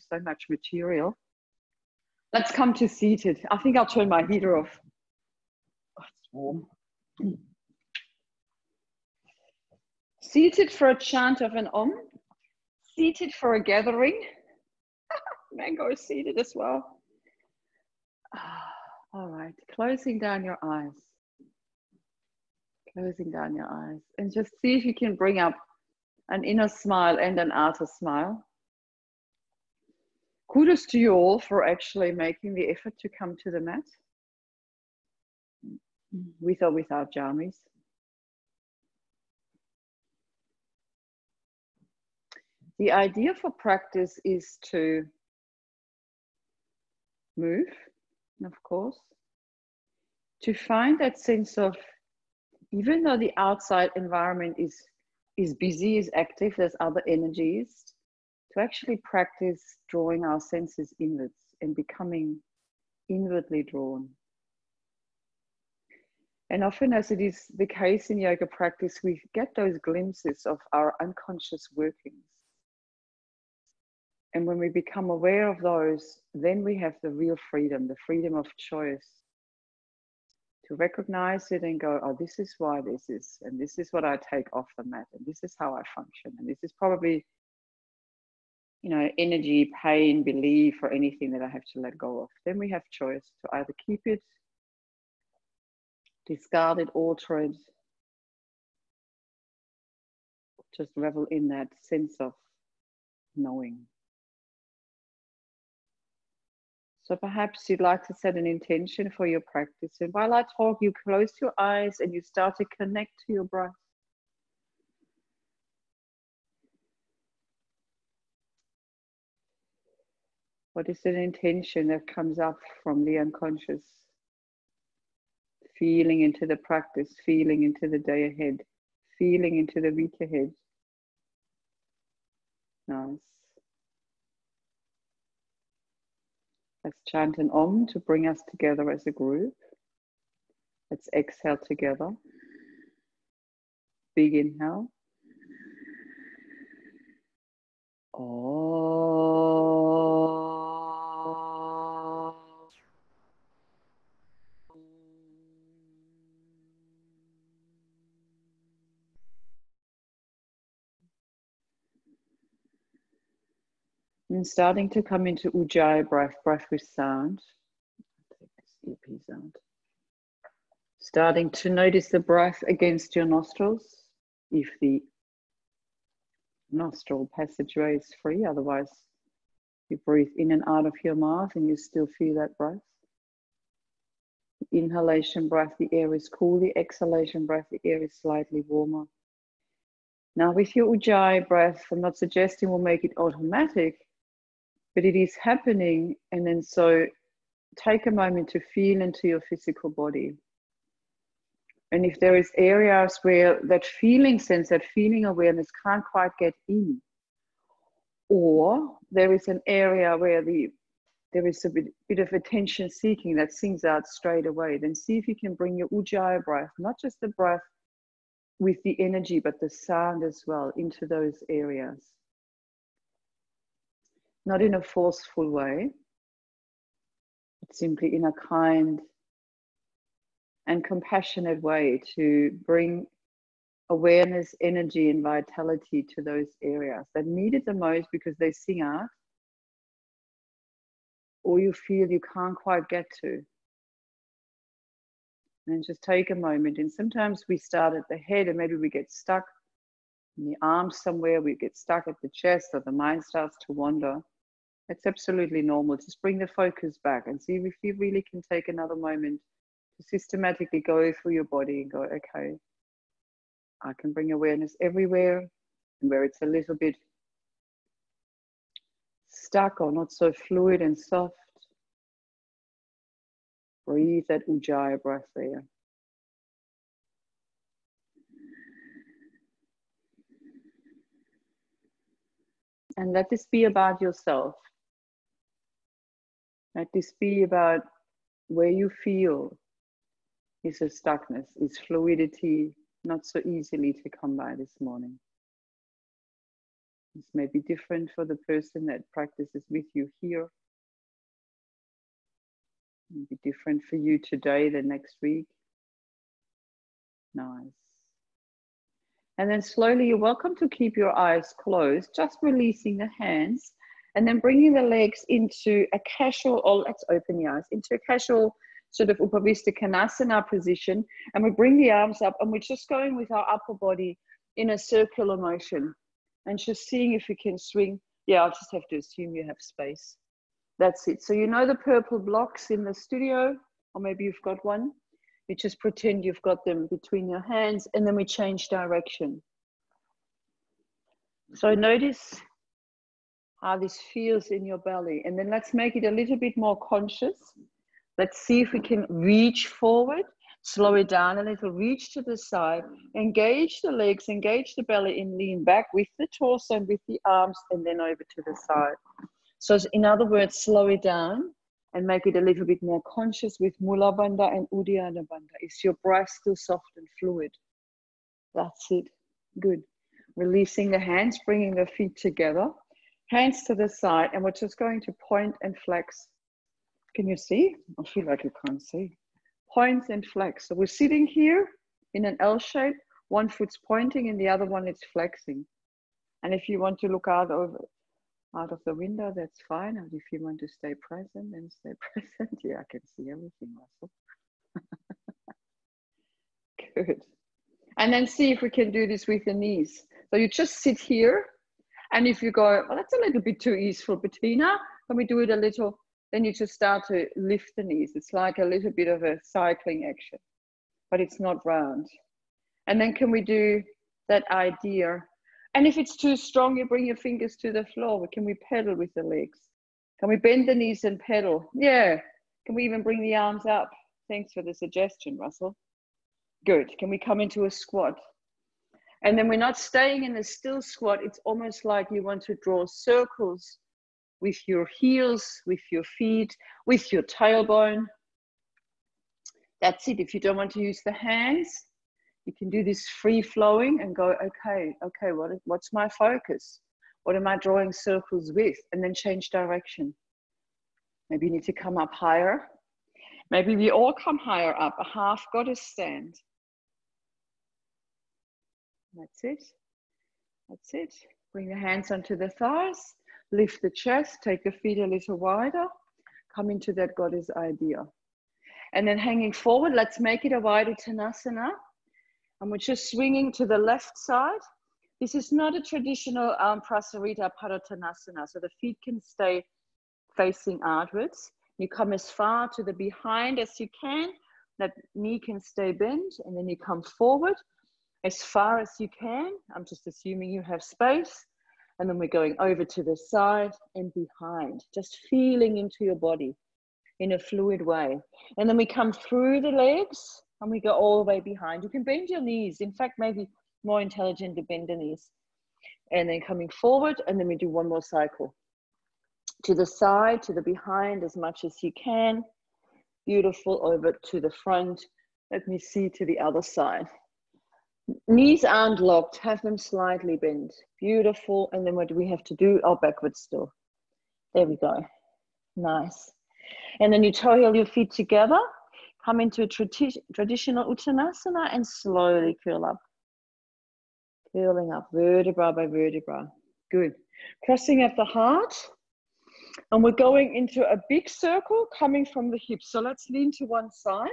so much material. Let's come to seated. I think I'll turn my heater off. Oh, it's warm. Seated for a chant of an Om. Seated for a gathering. Mango is seated as well. Ah, all right, closing down your eyes. Closing down your eyes. And just see if you can bring up an inner smile and an outer smile. Kudos to you all for actually making the effort to come to the mat. With or without jammies. The idea for practice is to move, of course, to find that sense of, even though the outside environment is, is busy, is active, there's other energies, to actually practice drawing our senses inwards and becoming inwardly drawn. And often, as it is the case in yoga practice, we get those glimpses of our unconscious workings. And when we become aware of those, then we have the real freedom, the freedom of choice to recognize it and go, oh, this is why this is, and this is what I take off the mat, and this is how I function, and this is probably, you know, energy, pain, belief, or anything that I have to let go of. Then we have choice to either keep it, discard it, alter it, just revel in that sense of knowing. So perhaps you'd like to set an intention for your practice. And while I talk, you close your eyes and you start to connect to your breath. What is an intention that comes up from the unconscious? Feeling into the practice, feeling into the day ahead, feeling into the week ahead. Nice. Let's chant an Om to bring us together as a group. Let's exhale together. Big inhale. And starting to come into Ujjayi breath, breath with sound. Starting to notice the breath against your nostrils. If the nostril passageway is free, otherwise, you breathe in and out of your mouth and you still feel that breath. The inhalation breath, the air is cool. The exhalation breath, the air is slightly warmer. Now, with your Ujjayi breath, I'm not suggesting we'll make it automatic, but it is happening. And then so take a moment to feel into your physical body. And if there is areas where that feeling sense, that feeling awareness can't quite get in, or there is an area where the there is a bit, bit of attention seeking that sings out straight away, then see if you can bring your ujjayi breath, not just the breath with the energy, but the sound as well into those areas not in a forceful way, but simply in a kind and compassionate way to bring awareness, energy, and vitality to those areas that need it the most because they sing out or you feel you can't quite get to. And just take a moment. And sometimes we start at the head and maybe we get stuck in the arms somewhere, we get stuck at the chest, or the mind starts to wander. It's absolutely normal. Just bring the focus back and see if you really can take another moment to systematically go through your body and go, okay, I can bring awareness everywhere and where it's a little bit stuck or not so fluid and soft. Breathe that Ujjayi breath there. And let this be about yourself. Let this be about where you feel is a stuckness, is fluidity not so easily to come by this morning. This may be different for the person that practices with you here. It may be different for you today than next week. Nice. And then slowly, you're welcome to keep your eyes closed, just releasing the hands and then bringing the legs into a casual, or let's open the eyes, into a casual sort of Upavista Konasana position. And we bring the arms up and we're just going with our upper body in a circular motion and just seeing if we can swing. Yeah, I'll just have to assume you have space. That's it. So you know the purple blocks in the studio, or maybe you've got one. You just pretend you've got them between your hands and then we change direction. So notice how this feels in your belly. And then let's make it a little bit more conscious. Let's see if we can reach forward, slow it down a little, reach to the side, engage the legs, engage the belly, and lean back with the torso and with the arms, and then over to the side. So, in other words, slow it down and make it a little bit more conscious with Mula Bandha and Uddiyana Bandha. Is your breath still soft and fluid? That's it. Good. Releasing the hands, bringing the feet together, hands to the side, and we're just going to point and flex can you see? I feel like you can't see. Points Point and flex. So we're sitting here in an L shape. One foot's pointing and the other one is flexing. And if you want to look out over out of the window, that's fine. And if you want to stay present, then stay present. Yeah, I can see everything, Russell. Good. And then see if we can do this with the knees. So you just sit here. And if you go, well, that's a little bit too easy for Bettina, can we do it a little then you just start to lift the knees. It's like a little bit of a cycling action, but it's not round. And then can we do that idea? And if it's too strong, you bring your fingers to the floor. Can we pedal with the legs? Can we bend the knees and pedal? Yeah. Can we even bring the arms up? Thanks for the suggestion, Russell. Good. Can we come into a squat? And then we're not staying in a still squat. It's almost like you want to draw circles with your heels, with your feet, with your tailbone. That's it. If you don't want to use the hands, you can do this free flowing and go, okay, okay, what, what's my focus? What am I drawing circles with? And then change direction. Maybe you need to come up higher. Maybe we all come higher up, a half goddess stand. That's it. That's it. Bring the hands onto the thighs. Lift the chest, take the feet a little wider, come into that goddess idea. And then hanging forward, let's make it a wider Vairutanasana. And we're just swinging to the left side. This is not a traditional um, Prasarita Padottanasana, so the feet can stay facing outwards. You come as far to the behind as you can, that knee can stay bent, and then you come forward as far as you can. I'm just assuming you have space. And then we're going over to the side and behind, just feeling into your body in a fluid way. And then we come through the legs and we go all the way behind. You can bend your knees. In fact, maybe more intelligent to bend the knees. And then coming forward, and then we do one more cycle. To the side, to the behind, as much as you can. Beautiful, over to the front. Let me see to the other side. Knees aren't locked, have them slightly bent. Beautiful. And then what do we have to do? Oh, backwards still. There we go. Nice. And then you toe heel your feet together, come into a tradi- traditional Uttanasana and slowly curl up. Curling up vertebra by vertebra. Good. Crossing at the heart. And we're going into a big circle coming from the hips. So let's lean to one side.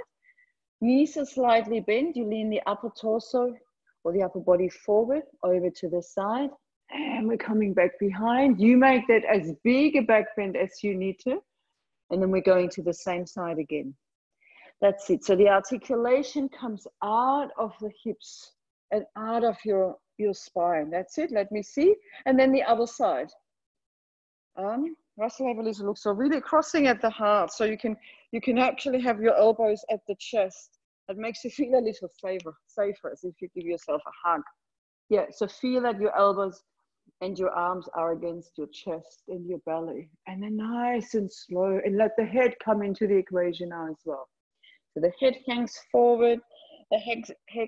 Knees are slightly bent. You lean the upper torso or the upper body forward over to the side. And we're coming back behind. You make that as big a back bend as you need to. And then we're going to the same side again. That's it. So the articulation comes out of the hips and out of your, your spine. That's it. Let me see. And then the other side. Um, Russell, little look. So really crossing at the heart. So you can you can actually have your elbows at the chest. It makes you feel a little safer, safer as if you give yourself a hug. Yeah, so feel that your elbows and your arms are against your chest and your belly. And then nice and slow, and let the head come into the equation now as well. So the head hangs forward, the head, head,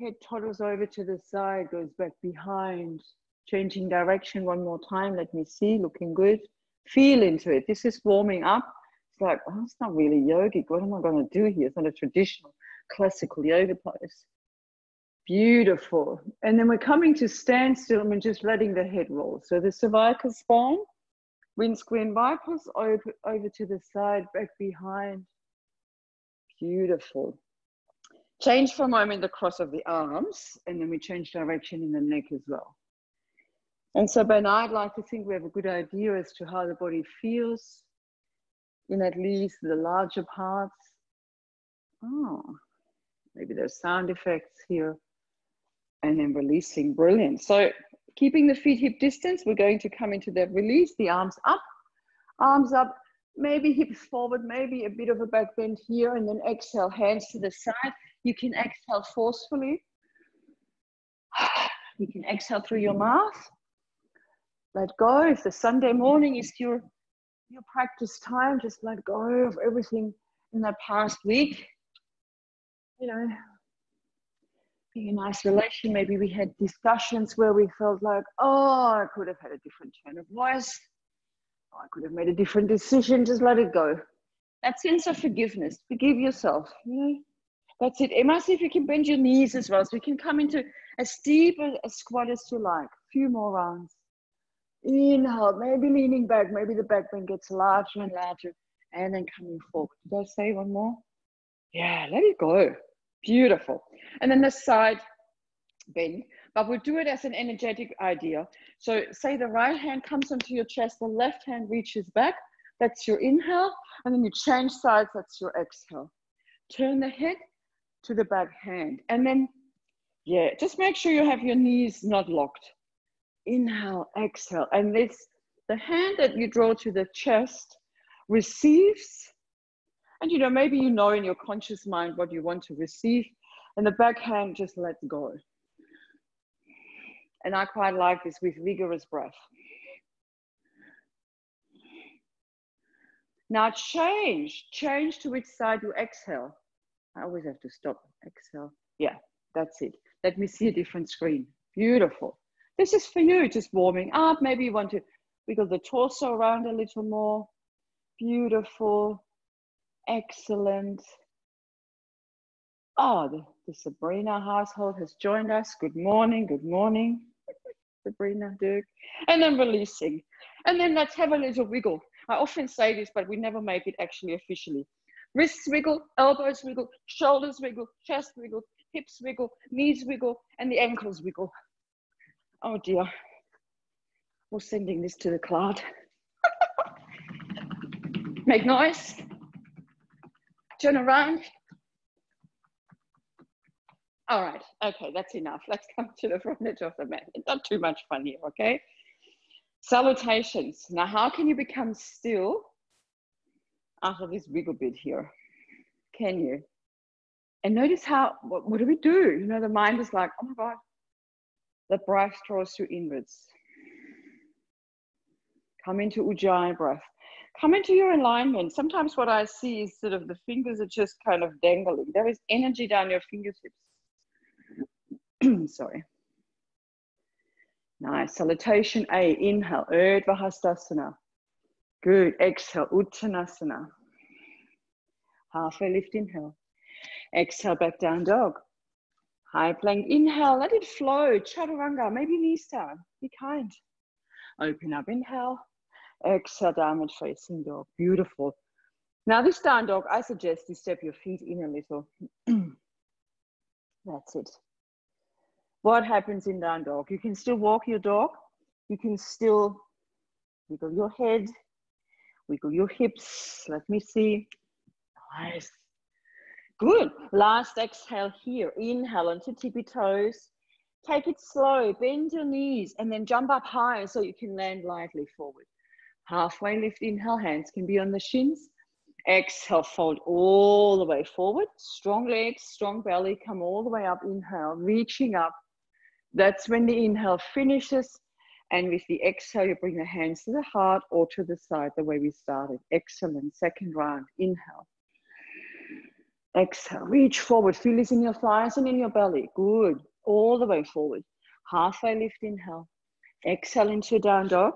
head toddles over to the side, goes back behind. Changing direction one more time. Let me see, looking good. Feel into it. This is warming up. It's like, oh, it's not really yogic. What am I going to do here? It's not a traditional classical yoga pose. Beautiful. And then we're coming to standstill and we're just letting the head roll. So the cervical spine, windscreen vipers over, over to the side, back behind. Beautiful. Change for a moment the cross of the arms, and then we change direction in the neck as well. And so by now, I'd like to think we have a good idea as to how the body feels in at least the larger parts. Oh, maybe there's sound effects here. And then releasing, brilliant. So keeping the feet hip distance, we're going to come into that release, the arms up, arms up, maybe hips forward, maybe a bit of a back bend here, and then exhale, hands to the side. You can exhale forcefully. You can exhale through your mouth. Let go. If the Sunday morning is your, your practice time, just let go of everything in that past week. You know, being in isolation, maybe we had discussions where we felt like, oh, I could have had a different tone of voice. Oh, I could have made a different decision. Just let it go. That sense of forgiveness. Forgive yourself. You know? That's it. Emma, see if you can bend your knees as well. So we can come into as deep a, a squat as you like. A few more rounds. Inhale, maybe leaning back. Maybe the back bend gets larger and larger. And then coming forward. Did I say one more? Yeah, let it go. Beautiful. And then the side bend. But we'll do it as an energetic idea. So say the right hand comes onto your chest, the left hand reaches back. That's your inhale. And then you change sides. That's your exhale. Turn the head to the back hand. And then, yeah, just make sure you have your knees not locked. Inhale, exhale. And this, the hand that you draw to the chest receives. And you know, maybe you know in your conscious mind what you want to receive. And the back hand just lets go. And I quite like this with vigorous breath. Now change, change to which side you exhale. I always have to stop, exhale. Yeah, that's it. Let me see a different screen. Beautiful. This is for you, just warming up. Maybe you want to wiggle the torso around a little more. Beautiful. Excellent. Oh, the, the Sabrina household has joined us. Good morning. Good morning, Sabrina, Dirk. And then releasing. And then let's have a little wiggle. I often say this, but we never make it actually officially. Wrists wiggle, elbows wiggle, shoulders wiggle, chest wiggle, hips wiggle, knees wiggle, and the ankles wiggle. Oh dear. We're sending this to the cloud. Make noise. Turn around. All right, okay, that's enough. Let's come to the front of the mat. It's not too much fun here, okay? Salutations. Now, how can you become still after this wiggle bit here. Can you? And notice how, what, what do we do? You know, the mind is like, oh my God, the breath draws you inwards. Come into Ujjayi breath. Come into your alignment. Sometimes what I see is sort of the fingers are just kind of dangling. There is energy down your fingertips. Sorry. Nice. Salutation A. Inhale. Urdhva Hastasana. Good. Exhale, Uttanasana. Halfway lift, inhale. Exhale, back down dog. High plank, inhale, let it flow. Chaturanga, maybe knees down. Be kind. Open up, inhale. Exhale, downward facing dog. Beautiful. Now, this down dog, I suggest you step your feet in a little. That's it. What happens in down dog? You can still walk your dog. You can still wiggle your head, Wiggle your hips. Let me see. Nice. Good. Last exhale here. Inhale onto tippy toes. Take it slow. Bend your knees and then jump up high so you can land lightly forward. Halfway lift. Inhale. Hands can be on the shins. Exhale. Fold all the way forward. Strong legs, strong belly. Come all the way up. Inhale. Reaching up. That's when the inhale finishes. And with the exhale, you bring the hands to the heart or to the side, the way we started. Excellent. Second round. Inhale. Exhale. Reach forward. Feel this in your thighs and in your belly. Good. All the way forward. Halfway lift. Inhale. Exhale into down dog.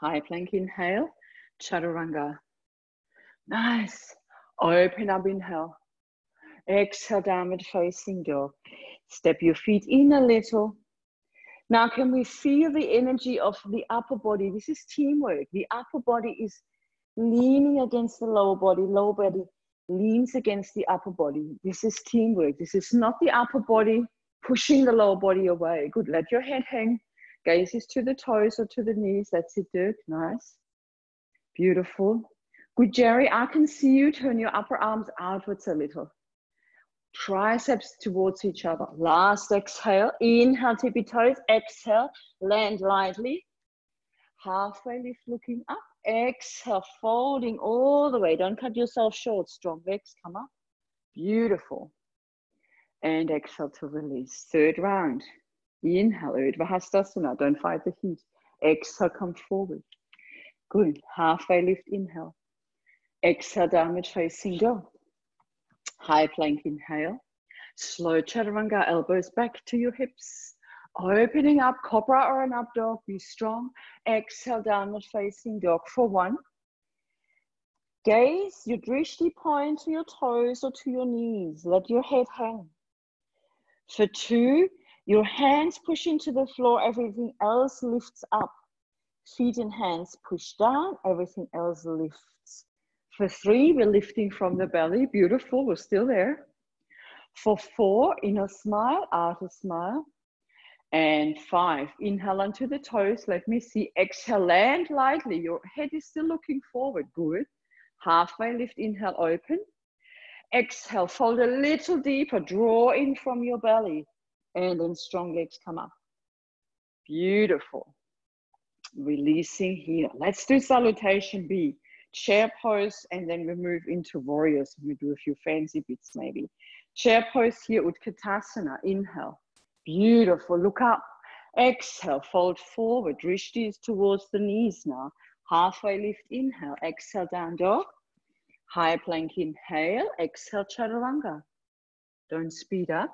High plank inhale. Chaturanga. Nice. Open up, inhale. Exhale, downward facing dog. Step your feet in a little. Now, can we feel the energy of the upper body? This is teamwork. The upper body is leaning against the lower body, lower body leans against the upper body. This is teamwork. This is not the upper body pushing the lower body away. Good. Let your head hang. Gazes to the toes or to the knees. That's it, Dirk. Nice. Beautiful. Good, Jerry. I can see you turn your upper arms outwards a little. Triceps towards each other. Last exhale. Inhale, tippy toes. Exhale. Land lightly. Halfway lift looking up. Exhale, folding all the way. Don't cut yourself short. Strong legs come up. Beautiful. And exhale to release. Third round. Inhale, Urdhva. Don't fight the heat. Exhale, come forward. Good. Halfway lift, inhale. Exhale, downward facing dog. High plank, inhale. Slow chaturanga, elbows back to your hips. Opening up, cobra or an up dog, be strong. Exhale, downward facing dog for one. Gaze your drishti point to your toes or to your knees. Let your head hang. For two, your hands push into the floor, everything else lifts up. Feet and hands push down, everything else lifts. For three, we're lifting from the belly. Beautiful, we're still there. For four, inner smile, outer smile. And five, inhale onto the toes. Let me see. Exhale, land lightly. Your head is still looking forward. Good. Halfway lift, inhale, open. Exhale, fold a little deeper. Draw in from your belly. And then strong legs come up. Beautiful. Releasing here. Let's do salutation B. Chair pose, and then we move into warriors. We do a few fancy bits maybe. Chair pose here, Utkatasana. Inhale. Beautiful. Look up. Exhale. Fold forward. Drishti is towards the knees now. Halfway lift. Inhale. Exhale. Down dog. High plank. Inhale. Exhale. Chaturanga. Don't speed up.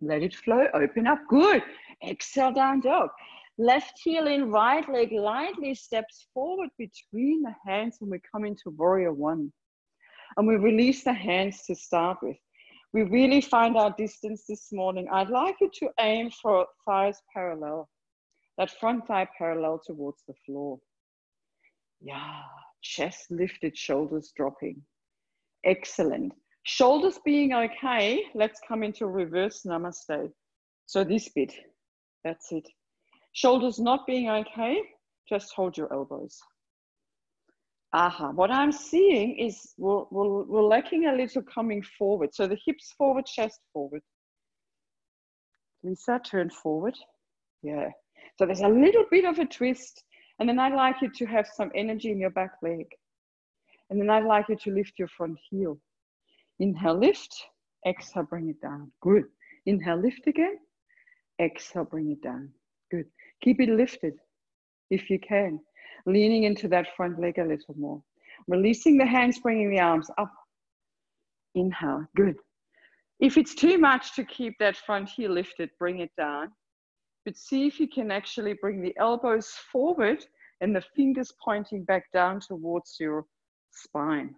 Let it flow. Open up. Good. Exhale. Down dog. Left heel in, right leg lightly steps forward between the hands and we come into warrior one. And we release the hands to start with we really find our distance this morning. I'd like you to aim for thighs parallel, that front thigh parallel towards the floor. Yeah, chest lifted, shoulders dropping. Excellent. Shoulders being okay, let's come into reverse namaste. So this bit, that's it. Shoulders not being okay, just hold your elbows. Aha, what I'm seeing is we're, we're, we're lacking a little coming forward. So the hips forward, chest forward. Lisa, turn forward. Yeah. So there's a little bit of a twist. And then I'd like you to have some energy in your back leg. And then I'd like you to lift your front heel. Inhale, lift. Exhale, bring it down. Good. Inhale, lift again. Exhale, bring it down. Good. Keep it lifted if you can leaning into that front leg a little more. Releasing the hands, bringing the arms up. Inhale, good. If it's too much to keep that front heel lifted, bring it down. But see if you can actually bring the elbows forward and the fingers pointing back down towards your spine.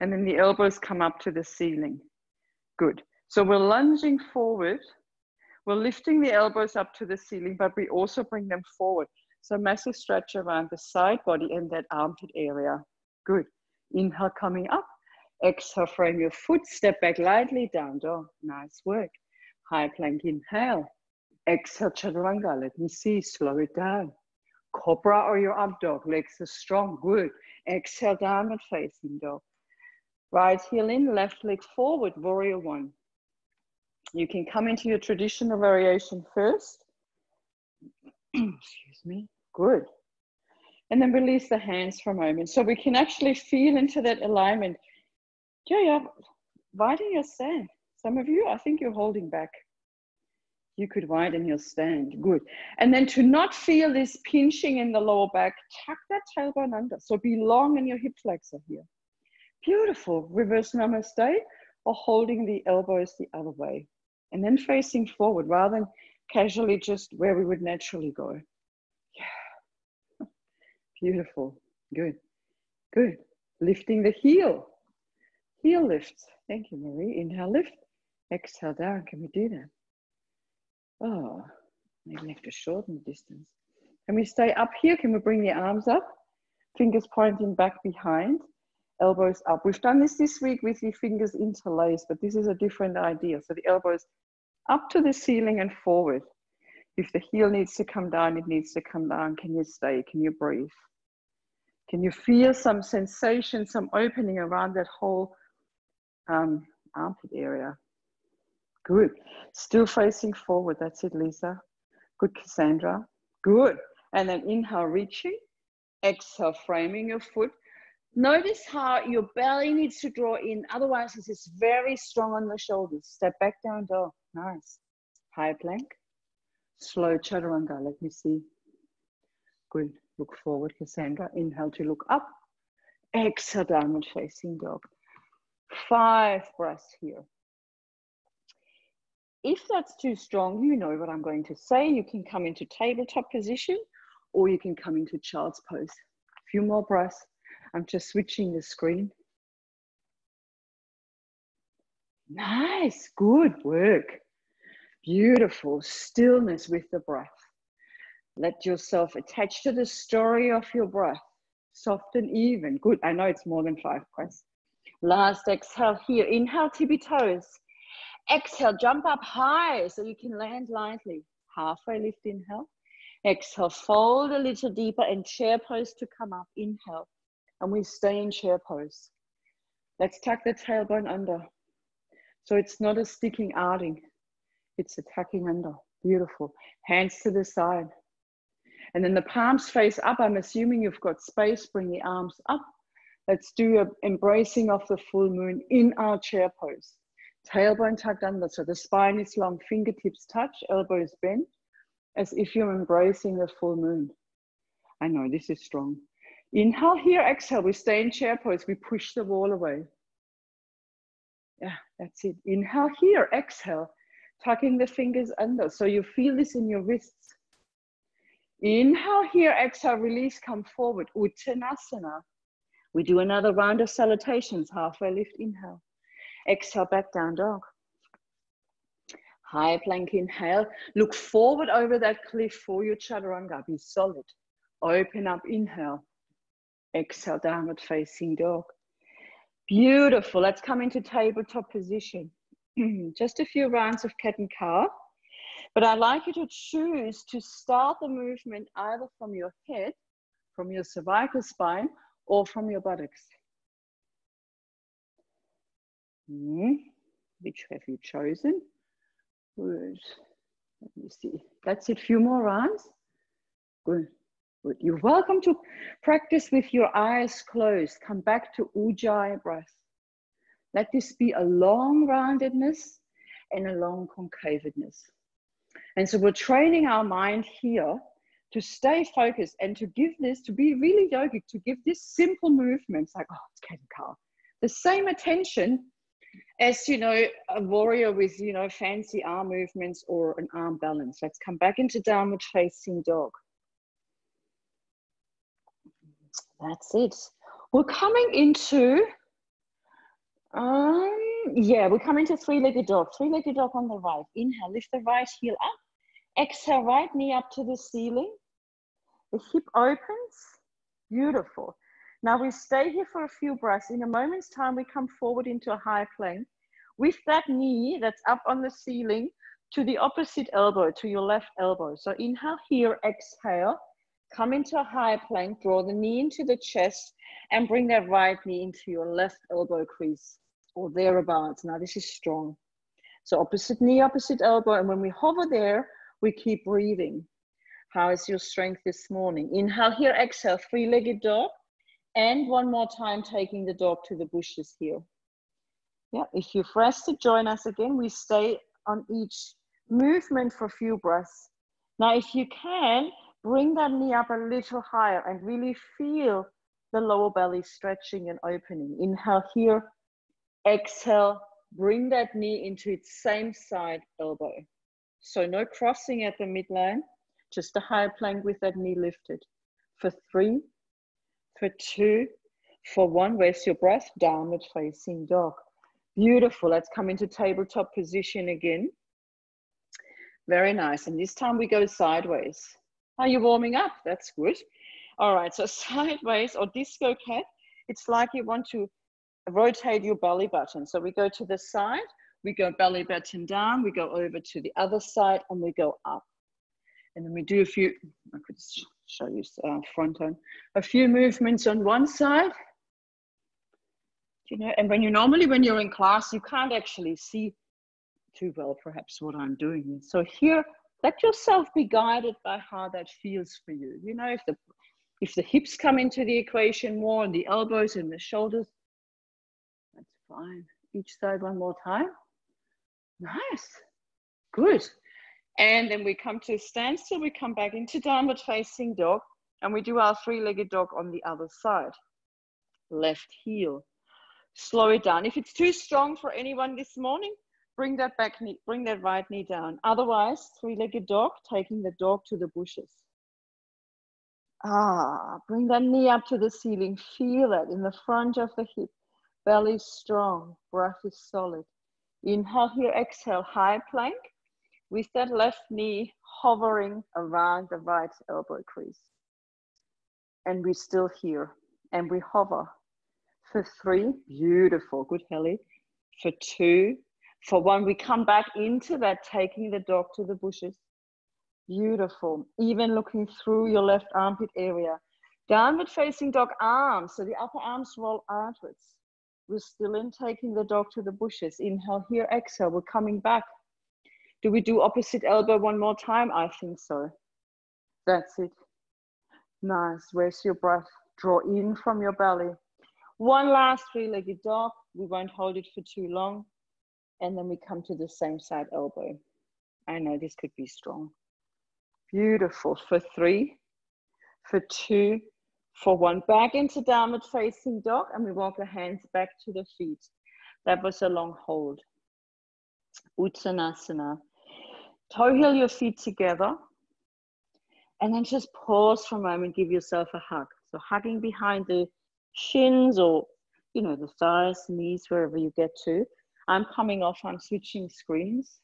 And then the elbows come up to the ceiling. Good. So we're lunging forward. We're lifting the elbows up to the ceiling, but we also bring them forward. So massive stretch around the side body and that armpit area. Good. Inhale coming up. Exhale, frame your foot, step back lightly down dog. Nice work. High plank inhale. Exhale, chaturanga. Let me see, slow it down. Cobra or your up dog, legs are strong, good. Exhale, downward facing dog. Right heel in, left leg forward, warrior one. You can come into your traditional variation first. excuse me, good. And then release the hands for a moment. So we can actually feel into that alignment. Yeah, yeah, widen your stand. Some of you, I think you're holding back. You could widen your stand, good. And then to not feel this pinching in the lower back, tuck that tailbone under. So be long and your hip flexor here. Beautiful, reverse namaste or holding the elbows the other way. And then facing forward rather than casually just where we would naturally go. Yeah. Beautiful. Good. Good. Lifting the heel. Heel lifts. Thank you, Marie. Inhale, lift. Exhale down. Can we do that? Oh, maybe have to shorten the distance. Can we stay up here? Can we bring the arms up? Fingers pointing back behind, elbows up. We've done this this week with the fingers interlaced, but this is a different idea. So the elbows up to the ceiling and forward. If the heel needs to come down, it needs to come down. Can you stay? Can you breathe? Can you feel some sensation, some opening around that whole um, armpit area? Good. Still facing forward. That's it, Lisa. Good, Cassandra. Good. And then inhale, reaching. Exhale, framing your foot. Notice how your belly needs to draw in. Otherwise, this is very strong on the shoulders. Step back down, dog. Nice. High plank. Slow chaturanga. Let me see. Good. Look forward, Cassandra. Inhale to look up. Exhale, downward facing dog. Five breaths here. If that's too strong, you know what I'm going to say. You can come into tabletop position or you can come into child's pose. A few more breaths. I'm just switching the screen. Nice, good work. Beautiful stillness with the breath. Let yourself attach to the story of your breath. Soft and even. Good. I know it's more than five breaths. Last exhale here. Inhale, tippy toes. Exhale, jump up high so you can land lightly. Halfway lift, inhale. Exhale, fold a little deeper and chair pose to come up. Inhale. And we stay in chair pose. Let's tuck the tailbone under. So it's not a sticking outing, it's a tucking under. Beautiful. Hands to the side. And then the palms face up. I'm assuming you've got space. Bring the arms up. Let's do a embracing of the full moon in our chair pose. Tailbone tucked under. So the spine is long, fingertips touch, elbows bent, as if you're embracing the full moon. I know this is strong. Inhale here, exhale. We stay in chair pose. We push the wall away. Yeah, that's it. Inhale here, exhale. Tucking the fingers under. So you feel this in your wrists. Inhale here, exhale, release, come forward. Uttanasana. We do another round of salutations, halfway lift, inhale. Exhale, back down dog. High plank inhale. Look forward over that cliff for your chaturanga. Be solid. Open up, inhale. Exhale, downward facing dog. Beautiful. Let's come into tabletop position. Just a few rounds of cat and cow. But I'd like you to choose to start the movement either from your head, from your cervical spine, or from your buttocks. Mm. Which have you chosen? Good. Let me see. That's it. Few more rounds. Good. You're welcome to practice with your eyes closed. Come back to Ujjayi breath. Let this be a long roundedness and a long concavedness. And so we're training our mind here to stay focused and to give this, to be really yogic, to give this simple movements like, oh, it's cat and the same attention as, you know, a warrior with, you know, fancy arm movements or an arm balance. Let's come back into downward facing dog. That's it. We're coming into, um, yeah, we come into three-legged dog. Three-legged dog on the right. Inhale, lift the right heel up. Exhale, right knee up to the ceiling. The hip opens. Beautiful. Now we stay here for a few breaths. In a moment's time, we come forward into a high plank with that knee that's up on the ceiling to the opposite elbow, to your left elbow. So inhale here, exhale. Come into a high plank, draw the knee into the chest and bring that right knee into your left elbow crease or thereabouts. Now this is strong. So opposite knee, opposite elbow. And when we hover there, we keep breathing. How is your strength this morning? Inhale here, exhale, three-legged dog. And one more time, taking the dog to the bushes here. Yeah, if you've rested, join us again. We stay on each movement for a few breaths. Now, if you can, bring that knee up a little higher and really feel the lower belly stretching and opening. Inhale here, exhale, bring that knee into its same side elbow. So no crossing at the midline, just a high plank with that knee lifted. For three, for two, for one, rest your breath, downward facing dog. Beautiful, let's come into tabletop position again. Very nice, and this time we go sideways. Are you warming up? That's good. All right, so sideways or disco cat, it's like you want to rotate your belly button. So we go to the side, we go belly button down, we go over to the other side, and we go up. And then we do a few, I could show you uh, front on, a few movements on one side. You know, and when you normally, when you're in class, you can't actually see too well perhaps what I'm doing. So here, let yourself be guided by how that feels for you. You know, if the if the hips come into the equation more and the elbows and the shoulders, that's fine. Each side one more time. Nice. Good. And then we come to a standstill. We come back into downward facing dog and we do our three-legged dog on the other side. Left heel. Slow it down. If it's too strong for anyone this morning, bring that back knee, bring that right knee down. Otherwise, three-legged dog, taking the dog to the bushes. Ah, bring that knee up to the ceiling. Feel it in the front of the hip. Belly strong, breath is solid. Inhale here, exhale, high plank with that left knee hovering around the right elbow crease. And we're still here and we hover. For three, beautiful, good Heli. For two, for one, we come back into that, taking the dog to the bushes. Beautiful. Even looking through your left armpit area. Downward facing dog arms. So the upper arms roll outwards. We're still in taking the dog to the bushes. Inhale here, exhale. We're coming back. Do we do opposite elbow one more time? I think so. That's it. Nice. Where's your breath? Draw in from your belly. One last three-legged dog. We won't hold it for too long. And then we come to the same side elbow. I know this could be strong. Beautiful. For three, for two, for one. Back into downward facing dog and we walk the hands back to the feet. That was a long hold. Uttanasana. Toe heel your feet together. And then just pause for a moment, give yourself a hug. So hugging behind the shins or, you know, the thighs, knees, wherever you get to. I'm coming off, I'm switching screens.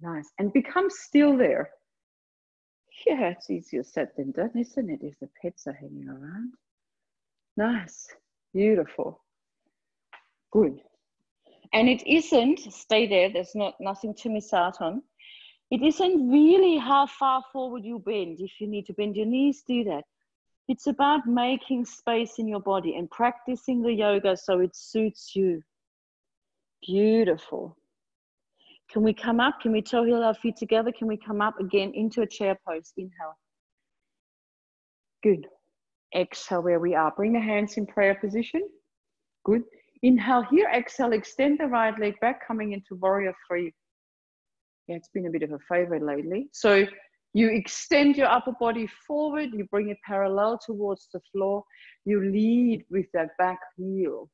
Nice. And become still there. Yeah, it's easier said than done, isn't it? If the pets are hanging around. Nice. Beautiful. Good. And it isn't, stay there, there's not nothing to miss out on. It isn't really how far forward you bend. If you need to bend your knees, do that. It's about making space in your body and practicing the yoga so it suits you. Beautiful. Can we come up? Can we toe heel our feet together? Can we come up again into a chair pose? Inhale. Good. Exhale where we are. Bring the hands in prayer position. Good. Inhale here. Exhale. Extend the right leg back, coming into warrior three. Yeah, it's been a bit of a favorite lately. So you extend your upper body forward. You bring it parallel towards the floor. You lead with that back heel.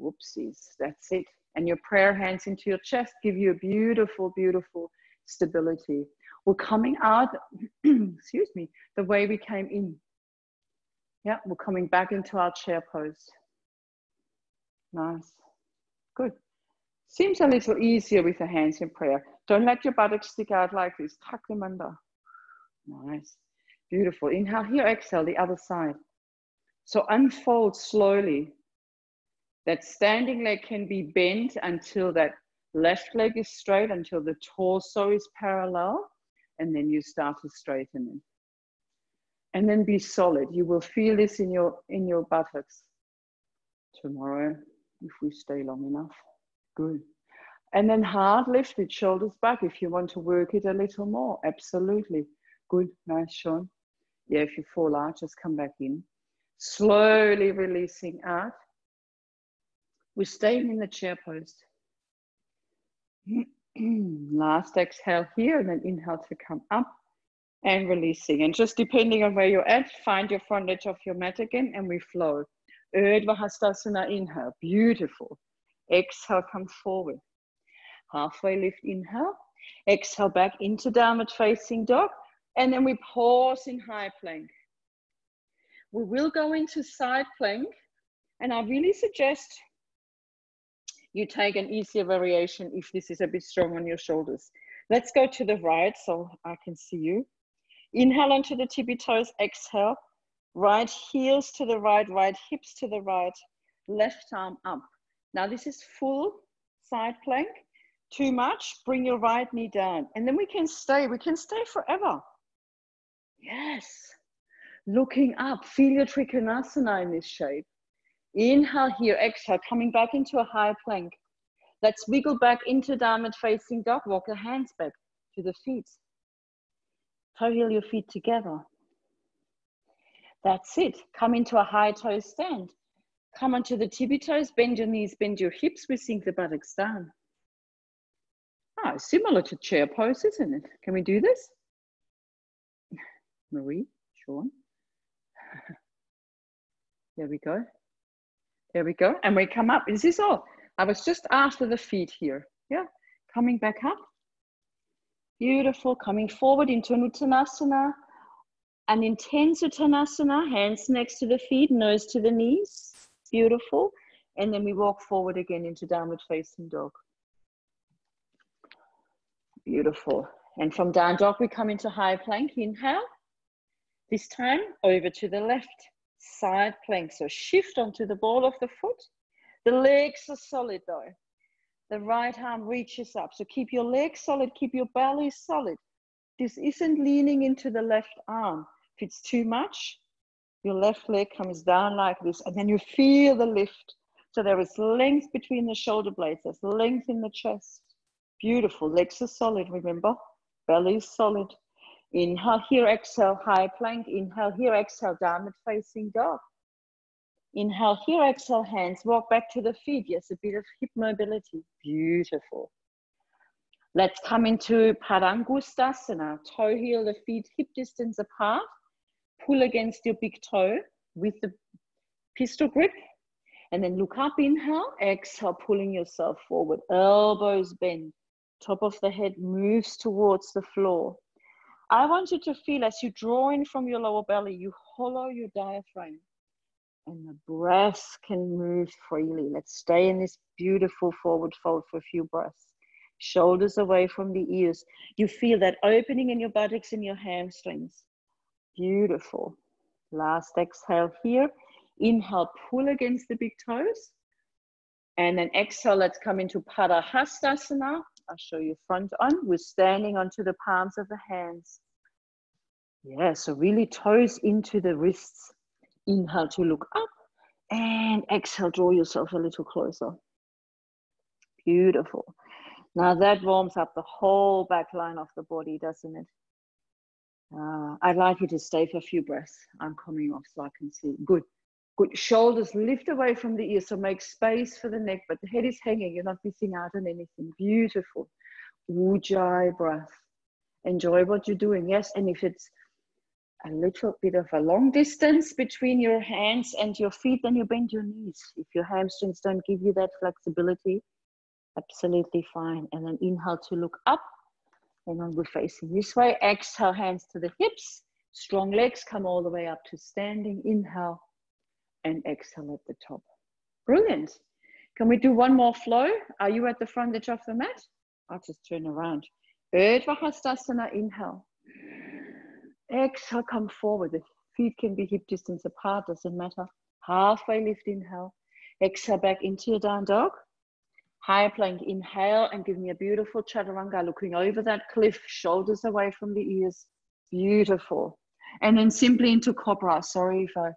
Whoopsies. That's it and your prayer hands into your chest give you a beautiful, beautiful stability. We're coming out, excuse me, the way we came in. Yeah, we're coming back into our chair pose. Nice. Good. Seems a little easier with the hands in prayer. Don't let your buttocks stick out like this. Tuck them under. Nice. Beautiful. Inhale here, exhale, the other side. So unfold slowly that standing leg can be bent until that left leg is straight, until the torso is parallel, and then you start to straighten it. And then be solid. You will feel this in your in your buttocks tomorrow if we stay long enough. Good. And then hard lifted shoulders back if you want to work it a little more. Absolutely. Good. Nice, Sean. Yeah, if you fall out, just come back in. Slowly releasing out. We're staying in the chair pose. Last exhale here, and then inhale to come up and releasing. And just depending on where you're at, find your front edge of your mat again, and we flow. Urdhva Hastasana, inhale, beautiful. Exhale, come forward. Halfway lift, inhale. Exhale back into downward facing dog. And then we pause in high plank. We will go into side plank. And I really suggest you take an easier variation if this is a bit strong on your shoulders. Let's go to the right so I can see you. Inhale onto the tippy toes, exhale. Right heels to the right, right hips to the right, left arm up. Now this is full side plank. Too much, bring your right knee down. And then we can stay, we can stay forever. Yes. Looking up, feel your Trikonasana in this shape. Inhale here, exhale, coming back into a high plank. Let's wiggle back into downward facing dog. Walk the hands back to the feet. Toe heel your feet together. That's it. Come into a high toe stand. Come onto the tippy toes, bend your knees, bend your hips. We sink the buttocks down. Ah, similar to chair pose, isn't it? Can we do this? Marie, Sean. there we go. There we go. And we come up. Is this all? I was just after the feet here. Yeah. Coming back up. Beautiful. Coming forward into an Uttanasana. An intense Uttanasana. Hands next to the feet, nose to the knees. Beautiful. And then we walk forward again into downward facing dog. Beautiful. And from down dog, we come into high plank. Inhale. This time over to the left side plank. So shift onto the ball of the foot. The legs are solid though. The right arm reaches up. So keep your legs solid, keep your belly solid. This isn't leaning into the left arm. If it's too much, your left leg comes down like this, and then you feel the lift. So there is length between the shoulder blades, there's length in the chest. Beautiful. Legs are solid, remember? Belly is solid. Inhale here, exhale, high plank. Inhale here, exhale, downward facing dog. Inhale here, exhale, hands. Walk back to the feet. Yes, a bit of hip mobility. Beautiful. Let's come into Padangusthasana. Toe heel, the feet hip distance apart. Pull against your big toe with the pistol grip. And then look up, inhale, exhale, pulling yourself forward. Elbows bend. Top of the head moves towards the floor. I want you to feel as you draw in from your lower belly, you hollow your diaphragm and the breath can move freely. Let's stay in this beautiful forward fold for a few breaths. Shoulders away from the ears. You feel that opening in your buttocks and your hamstrings. Beautiful. Last exhale here. Inhale, pull against the big toes. And then exhale, let's come into Padahastasana. I'll show you front on. We're standing onto the palms of the hands. Yeah, so really toes into the wrists. Inhale to look up and exhale, draw yourself a little closer. Beautiful. Now that warms up the whole back line of the body, doesn't it? Uh, I'd like you to stay for a few breaths. I'm coming off so I can see. Good. Good. Shoulders lift away from the ears, so make space for the neck, but the head is hanging. You're not missing out on anything. Beautiful. Ujjayi breath. Enjoy what you're doing. Yes, and if it's a little bit of a long distance between your hands and your feet, then you bend your knees. If your hamstrings don't give you that flexibility, absolutely fine. And then inhale to look up, and then we're facing this way. Exhale, hands to the hips. Strong legs come all the way up to standing. Inhale and exhale at the top. Brilliant. Can we do one more flow? Are you at the front edge of the mat? I'll just turn around. Urdhva Hastasana, inhale. Exhale, come forward. The feet can be hip distance apart, doesn't matter. Halfway lift, inhale. Exhale back into your down dog. High plank, inhale and give me a beautiful chaturanga, looking over that cliff, shoulders away from the ears. Beautiful. And then simply into cobra. Sorry if I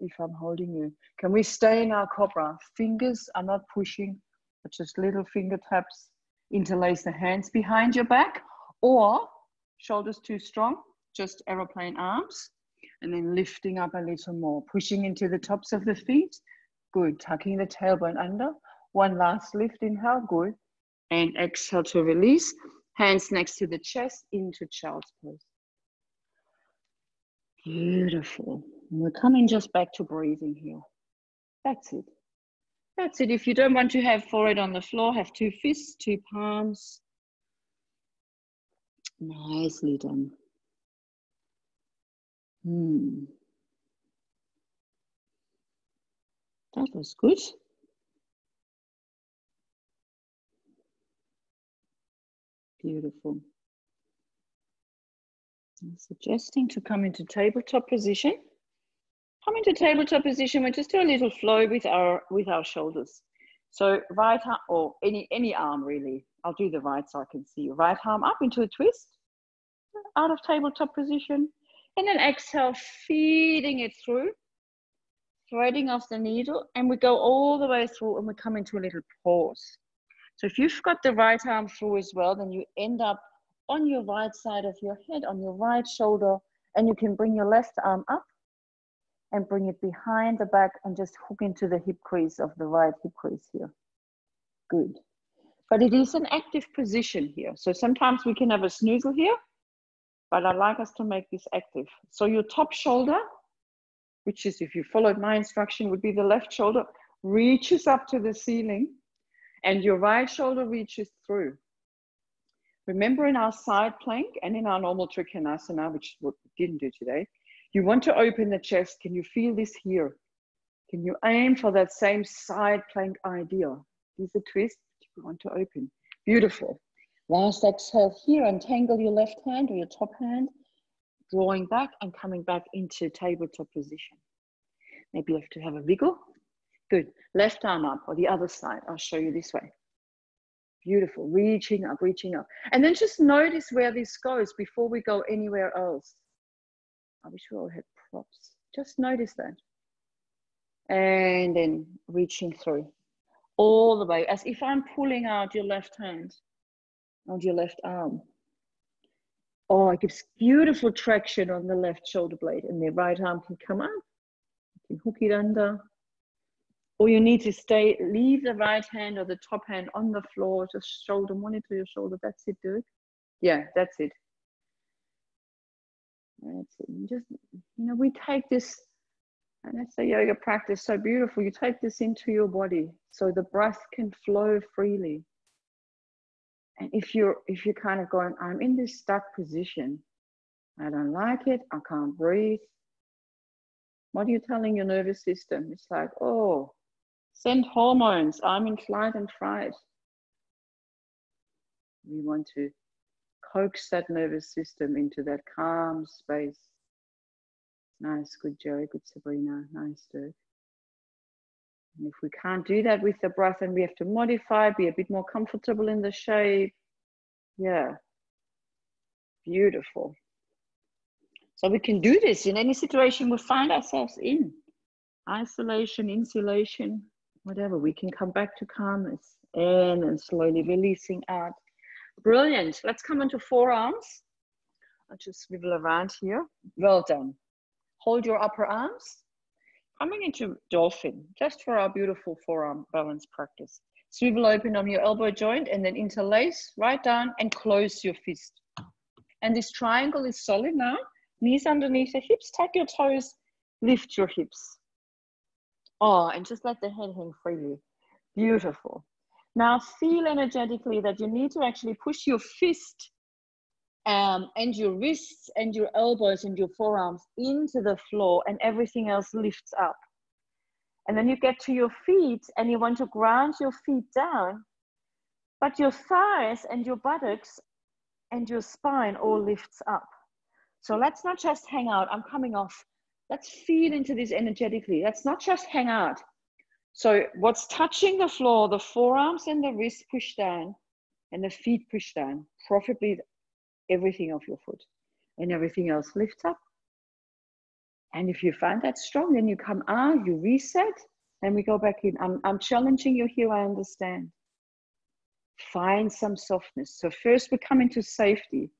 if I'm holding you. Can we stay in our cobra? Fingers are not pushing, but just little finger taps. Interlace the hands behind your back or shoulders too strong just aeroplane arms and then lifting up a little more, pushing into the tops of the feet. Good, tucking the tailbone under. One last lift, inhale, good. And exhale to release. Hands next to the chest into child's pose. Beautiful. And we're coming just back to breathing here. That's it. That's it. If you don't want to have forehead on the floor, have two fists, two palms. Nicely done. Hmm. That was good. Beautiful. I'm suggesting to come into tabletop position. Come into tabletop position. We just do a little flow with our with our shoulders. So right arm or any any arm really. I'll do the right so I can see you. Right arm up into a twist, out of tabletop position, and then exhale, feeding it through, threading off the needle, and we go all the way through, and we come into a little pause. So if you've got the right arm through as well, then you end up on your right side of your head, on your right shoulder, and you can bring your left arm up and bring it behind the back and just hook into the hip crease of the right hip crease here. Good. But it is an active position here. So sometimes we can have a snoozle here, but I like us to make this active. So your top shoulder, which is if you followed my instruction, would be the left shoulder, reaches up to the ceiling and your right shoulder reaches through. Remember in our side plank and in our normal Trikonasana, which we didn't do today, you want to open the chest. Can you feel this here? Can you aim for that same side plank idea? These a twist you want to open. Beautiful. Last exhale here, untangle your left hand or your top hand, drawing back and coming back into tabletop position. Maybe you have to have a wiggle. Good. Left arm up or the other side. I'll show you this way. Beautiful. Reaching up, reaching up. And then just notice where this goes before we go anywhere else. I wish we all had props. Just notice that. And then reaching through all the way as if I'm pulling out your left hand and your left arm. Oh, it gives beautiful traction on the left shoulder blade, and the right arm can come up. You can hook it under, or you need to stay, leave the right hand or the top hand on the floor, just shoulder, monitor your shoulder. That's it, Dirk. Yeah, that's it. That's it. Just, you know, we take this, and that's the yoga practice so beautiful. You take this into your body so the breath can flow freely. And if you're if you're kind of going, I'm in this stuck position, I don't like it, I can't breathe. What are you telling your nervous system? It's like, oh, send hormones. I'm in flight and fright. We want to coax that nervous system into that calm space. Nice, good Joey, good Sabrina, nice Dirk. And if we can't do that with the breath and we have to modify, be a bit more comfortable in the shape. Yeah, beautiful. So we can do this in any situation we find ourselves in. Isolation, insulation, whatever. We can come back to calmness and then slowly releasing out. Brilliant. Let's come into forearms. I'll just swivel around here. Well done. Hold your upper arms Coming into dolphin, just for our beautiful forearm balance practice. Swivel open on your elbow joint and then interlace right down and close your fist. And this triangle is solid now. Knees underneath the hips, tap your toes, lift your hips. Oh, and just let the head hang freely. Beautiful. Now feel energetically that you need to actually push your fist um, and your wrists and your elbows and your forearms into the floor and everything else lifts up. And then you get to your feet and you want to ground your feet down, but your thighs and your buttocks and your spine all lifts up. So let's not just hang out. I'm coming off. Let's feel into this energetically. Let's not just hang out. So what's touching the floor, the forearms and the wrists push down and the feet push down, preferably everything off your foot and everything else lifts up. And if you find that strong, then you come out, you reset, and we go back in. I'm, I'm challenging you here, I understand. Find some softness. So first we come into safety.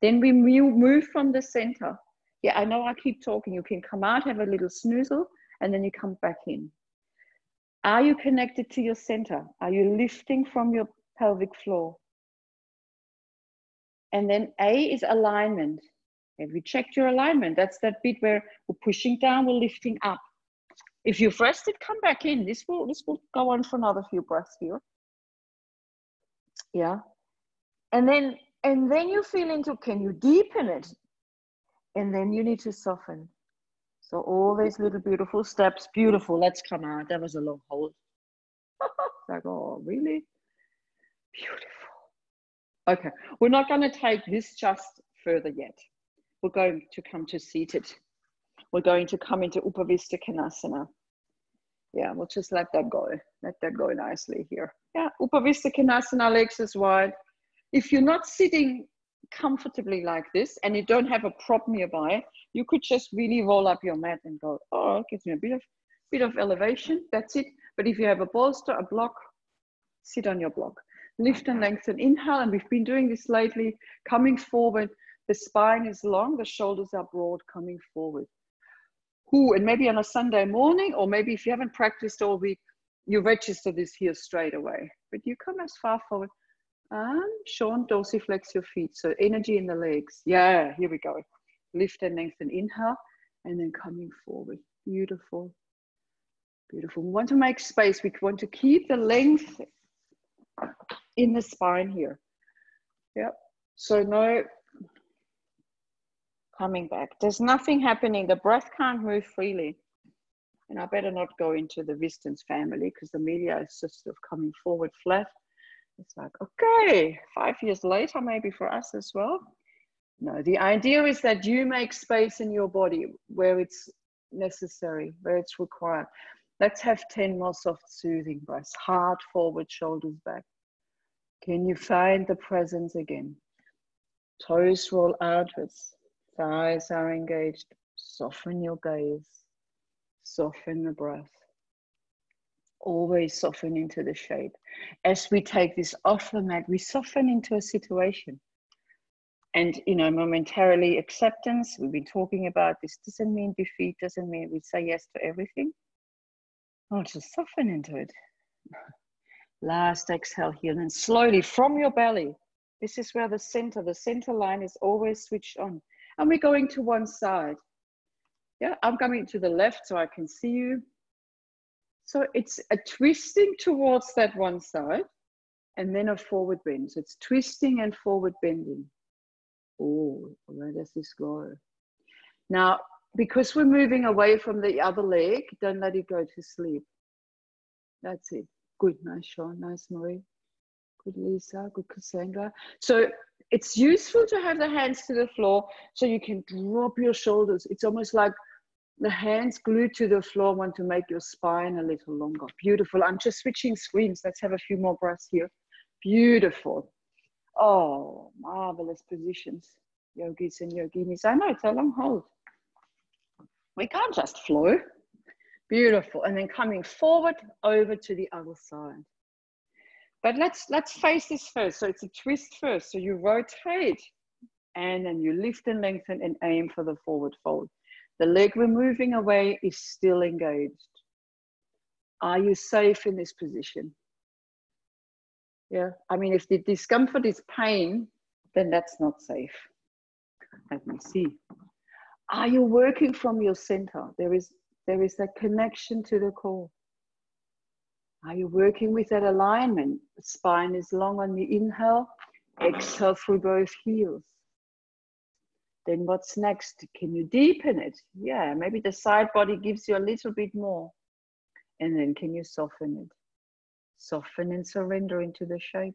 Then we move from the center. Yeah, I know I keep talking. You can come out, have a little snoozle, and then you come back in. Are you connected to your center? Are you lifting from your pelvic floor? And then A is alignment. And we checked your alignment. That's that bit where we're pushing down, we're lifting up. If you've rested, come back in. This will this will go on for another few breaths here. Yeah. And then And then you feel into can you deepen it? And then you need to soften. So all these little beautiful steps, beautiful. Let's come out. That was a long hold. like, oh, really? Beautiful. Okay, we're not going to take this just further yet. We're going to come to seated. We're going to come into Upavista Konasana. Yeah, we'll just let that go. Let that go nicely here. Yeah, Upavista Konasana, legs as wide. If you're not sitting comfortably like this and you don't have a prop nearby, you could just really roll up your mat and go, oh, it gives me a bit of, bit of elevation. That's it. But if you have a bolster, a block, sit on your block. Lift and lengthen, inhale. And we've been doing this lately, coming forward. The spine is long, the shoulders are broad, coming forward. Ooh, and maybe on a Sunday morning, or maybe if you haven't practiced all week, you register this here straight away. But you come as far forward. And Sean, dorsiflex your feet. So energy in the legs. Yeah, here we go. Lift and lengthen, inhale, and then coming forward. Beautiful. Beautiful. We want to make space. We want to keep the length in the spine here. Yep. So no coming back. There's nothing happening. The breath can't move freely. And I better not go into the Wistens family because the media is just sort of coming forward flat. It's like, okay, five years later, maybe for us as well. No, the idea is that you make space in your body where it's necessary, where it's required. Let's have 10 more soft soothing breaths. Heart forward, shoulders back. Can you find the presence again? Toes roll outwards, thighs are engaged. Soften your gaze, soften the breath. Always soften into the shape. As we take this off the mat, we soften into a situation. And, you know, momentarily acceptance, we've been talking about this doesn't mean defeat, doesn't mean we say yes to everything. Oh, just soften into it. Last exhale here, and slowly from your belly. This is where the center, the center line is always switched on. And we're going to one side. Yeah, I'm coming to the left so I can see you. So it's a twisting towards that one side and then a forward bend. So it's twisting and forward bending. Oh, where does this go? Now, because we're moving away from the other leg, don't let it go to sleep. That's it. Good, nice Sean, nice Marie. Good Lisa, good Cassandra. So it's useful to have the hands to the floor so you can drop your shoulders. It's almost like the hands glued to the floor want to make your spine a little longer. Beautiful. I'm just switching screens. Let's have a few more breaths here. Beautiful. Oh, marvelous positions, yogis and yoginis. I know it's a long hold. We can't just flow. Beautiful. And then coming forward over to the other side. But let's let's face this first. So it's a twist first. So you rotate and then you lift and lengthen and aim for the forward fold. The leg we're moving away is still engaged. Are you safe in this position? Yeah, I mean, if the discomfort is pain, then that's not safe. Let me see. Are you working from your center? There is there is that connection to the core. Are you working with that alignment? The spine is long on the inhale, exhale through both heels. Then what's next? Can you deepen it? Yeah, maybe the side body gives you a little bit more. And then can you soften it? Soften and surrender into the shape.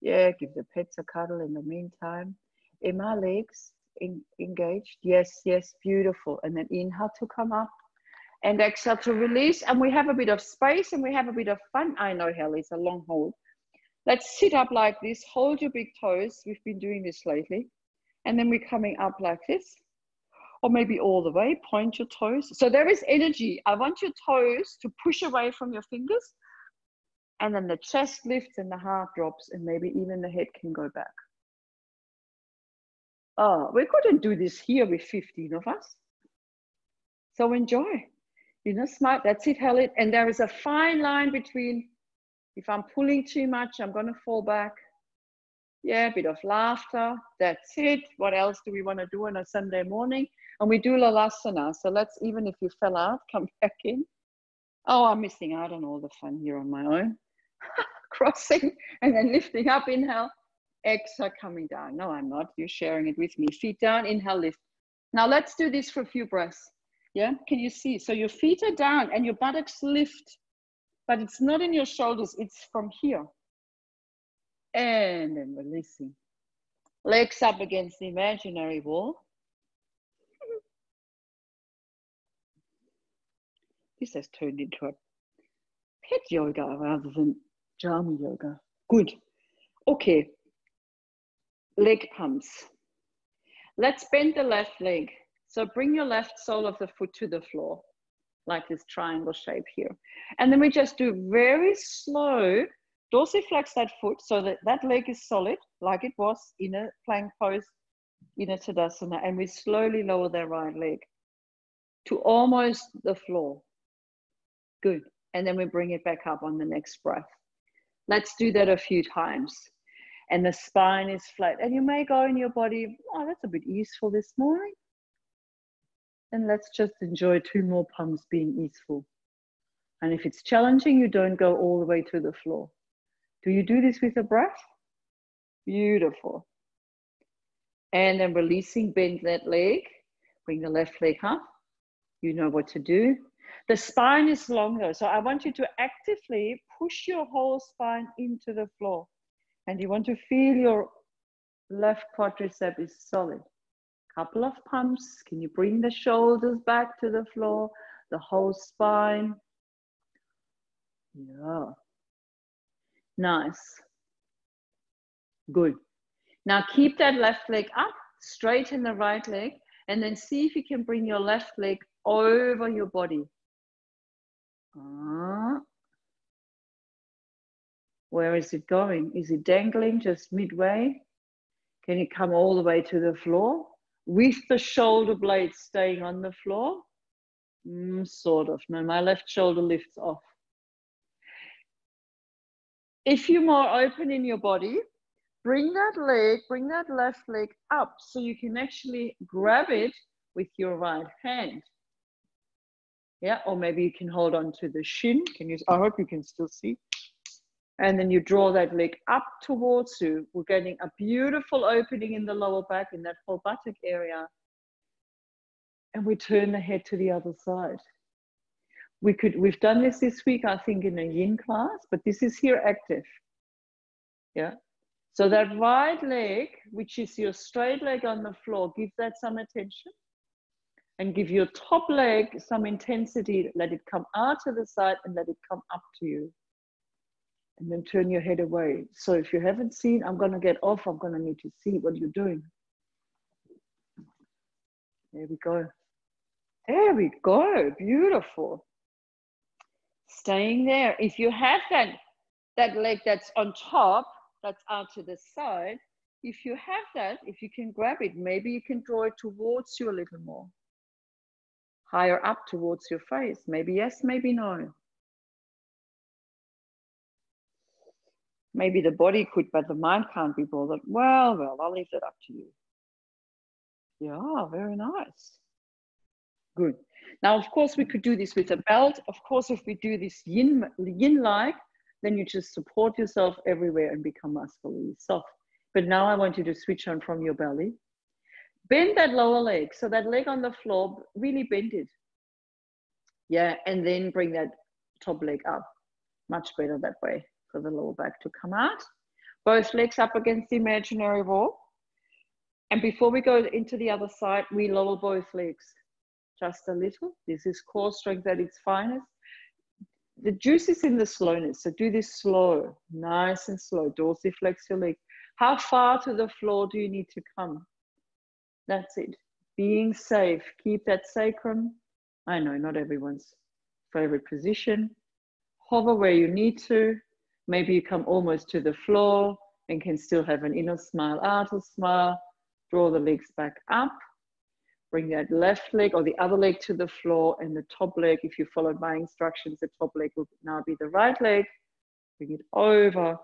Yeah, give the pets a cuddle in the meantime. In my legs in, engaged. Yes, yes, beautiful. And then inhale to come up and exhale to release. And we have a bit of space and we have a bit of fun. I know, Hell, it's a long hold. Let's sit up like this, hold your big toes. We've been doing this lately. And then we're coming up like this, or maybe all the way, point your toes. So there is energy. I want your toes to push away from your fingers. And then the chest lifts and the heart drops, and maybe even the head can go back. Oh, we couldn't do this here with 15 of us. So enjoy you know, smart, that's it, Helen. And there is a fine line between if I'm pulling too much, I'm going to fall back. Yeah, a bit of laughter. That's it. What else do we want to do on a Sunday morning? And we do Lalasana. So let's, even if you fell out, come back in. Oh, I'm missing out on all the fun here on my own. Crossing and then lifting up, inhale, Exhale, coming down. No, I'm not. You're sharing it with me. Feet down, inhale, lift. Now let's do this for a few breaths. Yeah, can you see? So your feet are down and your buttocks lift, but it's not in your shoulders, it's from here. And then releasing. Legs up against the imaginary wall. This has turned into a pet yoga rather than jama yoga. Good. Okay. Leg pumps. Let's bend the left leg. So bring your left sole of the foot to the floor, like this triangle shape here. And then we just do very slow, dorsiflex that foot so that that leg is solid, like it was in a plank pose, in a Tadasana. And we slowly lower that right leg to almost the floor. Good. And then we bring it back up on the next breath. Let's do that a few times. And the spine is flat. And you may go in your body, oh, that's a bit easeful this morning and let's just enjoy two more pumps being easeful. And if it's challenging, you don't go all the way to the floor. Do you do this with a breath? Beautiful. And then releasing, bend that leg, bring the left leg up. You know what to do. The spine is long though, so I want you to actively push your whole spine into the floor. And you want to feel your left quadricep is solid couple of pumps. Can you bring the shoulders back to the floor, the whole spine? Yeah. Nice. Good. Now keep that left leg up, straighten the right leg, and then see if you can bring your left leg over your body. Uh, where is it going? Is it dangling just midway? Can you come all the way to the floor? with the shoulder blades staying on the floor? Mm, sort of. No, my left shoulder lifts off. If you're more open in your body, bring that leg, bring that left leg up so you can actually grab it with your right hand. Yeah, or maybe you can hold on to the shin. Can you? I hope you can still see. And then you draw that leg up towards you. We're getting a beautiful opening in the lower back in that whole buttock area. And we turn the head to the other side. We could, we've done this this week, I think, in a yin class, but this is here active. Yeah. So that right leg, which is your straight leg on the floor, give that some attention and give your top leg some intensity. Let it come out to the side and let it come up to you and then turn your head away. So if you haven't seen, I'm going to get off. I'm going to need to see what you're doing. There we go. There we go. Beautiful. Staying there. If you have that, that leg that's on top, that's out to the side, if you have that, if you can grab it, maybe you can draw it towards you a little more. Higher up towards your face. Maybe yes, maybe no. maybe the body could, but the mind can't be bothered. Well, well, I'll leave that up to you. Yeah, very nice. Good. Now, of course, we could do this with a belt. Of course, if we do this yin, yin-like, then you just support yourself everywhere and become muscularly soft. But now I want you to switch on from your belly. Bend that lower leg. So that leg on the floor, really bend it. Yeah, and then bring that top leg up. Much better that way for the lower back to come out. Both legs up against the imaginary wall. And before we go into the other side, we lower both legs just a little. This is core strength at its finest. The juice is in the slowness, so do this slow, nice and slow. Dorsiflex your leg. How far to the floor do you need to come? That's it. Being safe. Keep that sacrum. I know not everyone's favorite position. Hover where you need to. Maybe you come almost to the floor and can still have an inner smile, outer smile. Draw the legs back up. Bring that left leg or the other leg to the floor and the top leg, if you followed my instructions, the top leg will now be the right leg. Bring it over.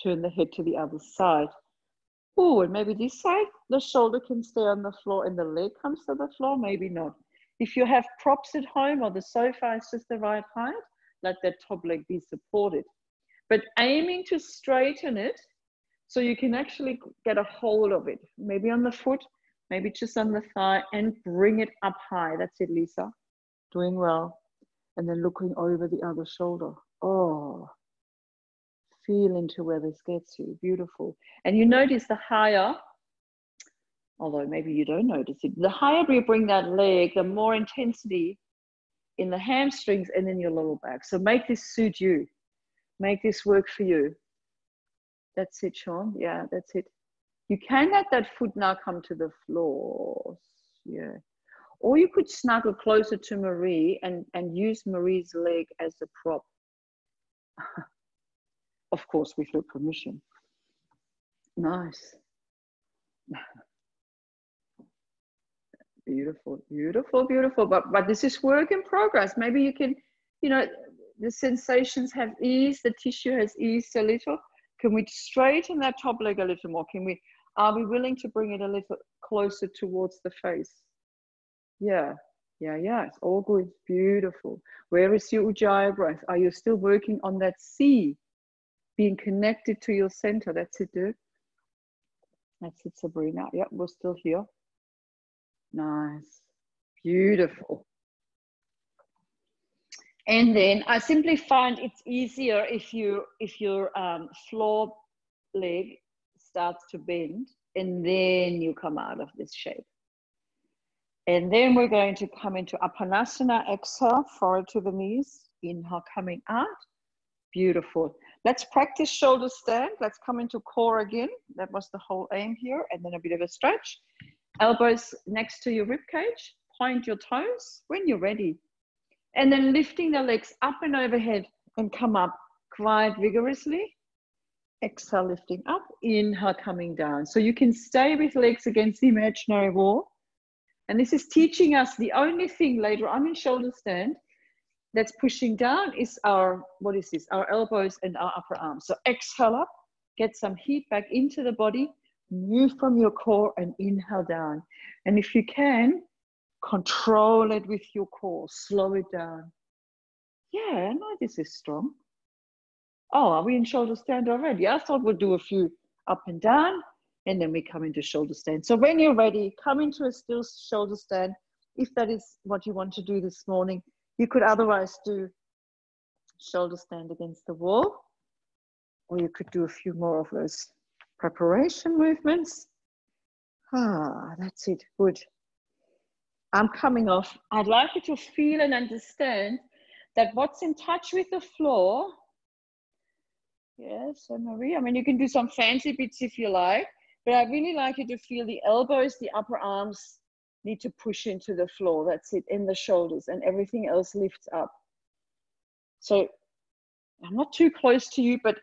Turn the head to the other side. Oh, and maybe this side, the shoulder can stay on the floor and the leg comes to the floor, maybe not. If you have props at home or the sofa is just the right height, let that top leg be supported but aiming to straighten it So you can actually get a hold of it, maybe on the foot, maybe just on the thigh, and bring it up high. That's it, Lisa. Doing well. And then looking over the other shoulder. Oh, feel into where this gets you. Beautiful. And you notice the higher, although maybe you don't notice it, the higher we bring that leg, the more intensity in the hamstrings and in your lower back. So make this suit you. Make this work for you. That's it, Sean. Yeah, that's it. You can let that foot now come to the floor. Yeah. Or you could snuggle closer to Marie and, and use Marie's leg as a prop. of course, with your permission. Nice. beautiful, beautiful, beautiful. But but this is work in progress. Maybe you can, you know, the sensations have eased, the tissue has eased a little. Can we straighten that top leg a little more? Can we are we willing to bring it a little closer towards the face? Yeah, yeah, yeah, it's all good, beautiful. Where is your Ujjayi breath? Are you still working on that C? Being connected to your center, that's it, dude. That's it, Sabrina. Yep, we're still here. Nice, beautiful. And then I simply find it's easier if you if your um, floor leg starts to bend and then you come out of this shape. And then we're going to come into Apanasana, exhale, forward to the knees, inhale, coming out. Beautiful. Let's practice shoulder stand. Let's come into core again. That was the whole aim here. And then a bit of a stretch. Elbows next to your rib cage. Point your toes when you're ready. And then lifting the legs up and overhead and come up quite vigorously. Exhale, lifting up. Inhale, coming down. So you can stay with legs against the imaginary wall and this is teaching us the only thing later on in shoulder stand that's pushing down is our, what is this? Our elbows and our upper arms. So exhale up, get some heat back into the body, move from your core and inhale down. And if you can, control it with your core, slow it down. Yeah, i know this is strong. Oh, are we in shoulder stand already? I thought we'll do a few up and down and then we come into shoulder stand. So when you're ready, come into a still shoulder stand. If that is what you want to do this morning, you could otherwise do shoulder stand against the wall, or you could do a few more of those preparation movements. Ah, that's it, good. I'm coming off. I'd like you to feel and understand that what's in touch with the floor Yes, and Marie. I mean, you can do some fancy bits if you like, but I really like you to feel the elbows, the upper arms need to push into the floor. That's it, in the shoulders, and everything else lifts up. So I'm not too close to you, but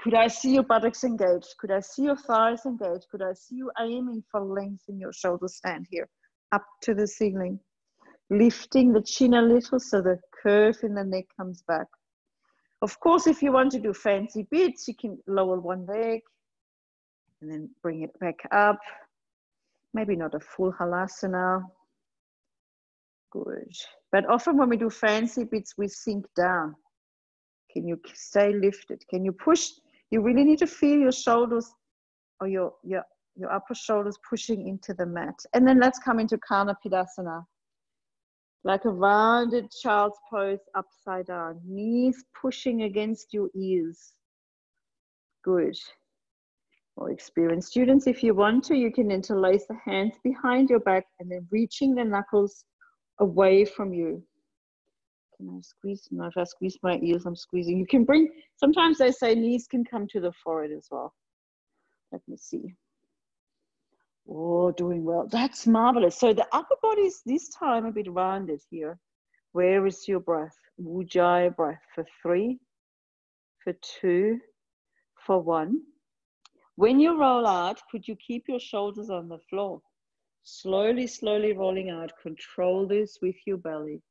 could I see your buttocks engaged? Could I see your thighs engaged? Could I see you aiming for length in your shoulder stand here, up to the ceiling? Lifting the chin a little so the curve in the neck comes back. Of course, if you want to do fancy bits, you can lower one leg, and then bring it back up. Maybe not a full halasana. Good. But often when we do fancy bits, we sink down. Can you stay lifted? Can you push? You really need to feel your shoulders or your, your, your upper shoulders pushing into the mat. And then let's come into Karnapidasana. Like a rounded child's pose upside down. Knees pushing against your ears. Good or experienced students, if you want to, you can interlace the hands behind your back and then reaching the knuckles away from you. Can I squeeze? No, if I squeeze my ears, I'm squeezing. You can bring, sometimes they say knees can come to the forehead as well. Let me see. Oh, doing well. That's marvelous. So the upper body is this time a bit rounded here. Where is your breath? Ujjayi breath for three, for two, for one. When you roll out, could you keep your shoulders on the floor? Slowly, slowly rolling out. Control this with your belly.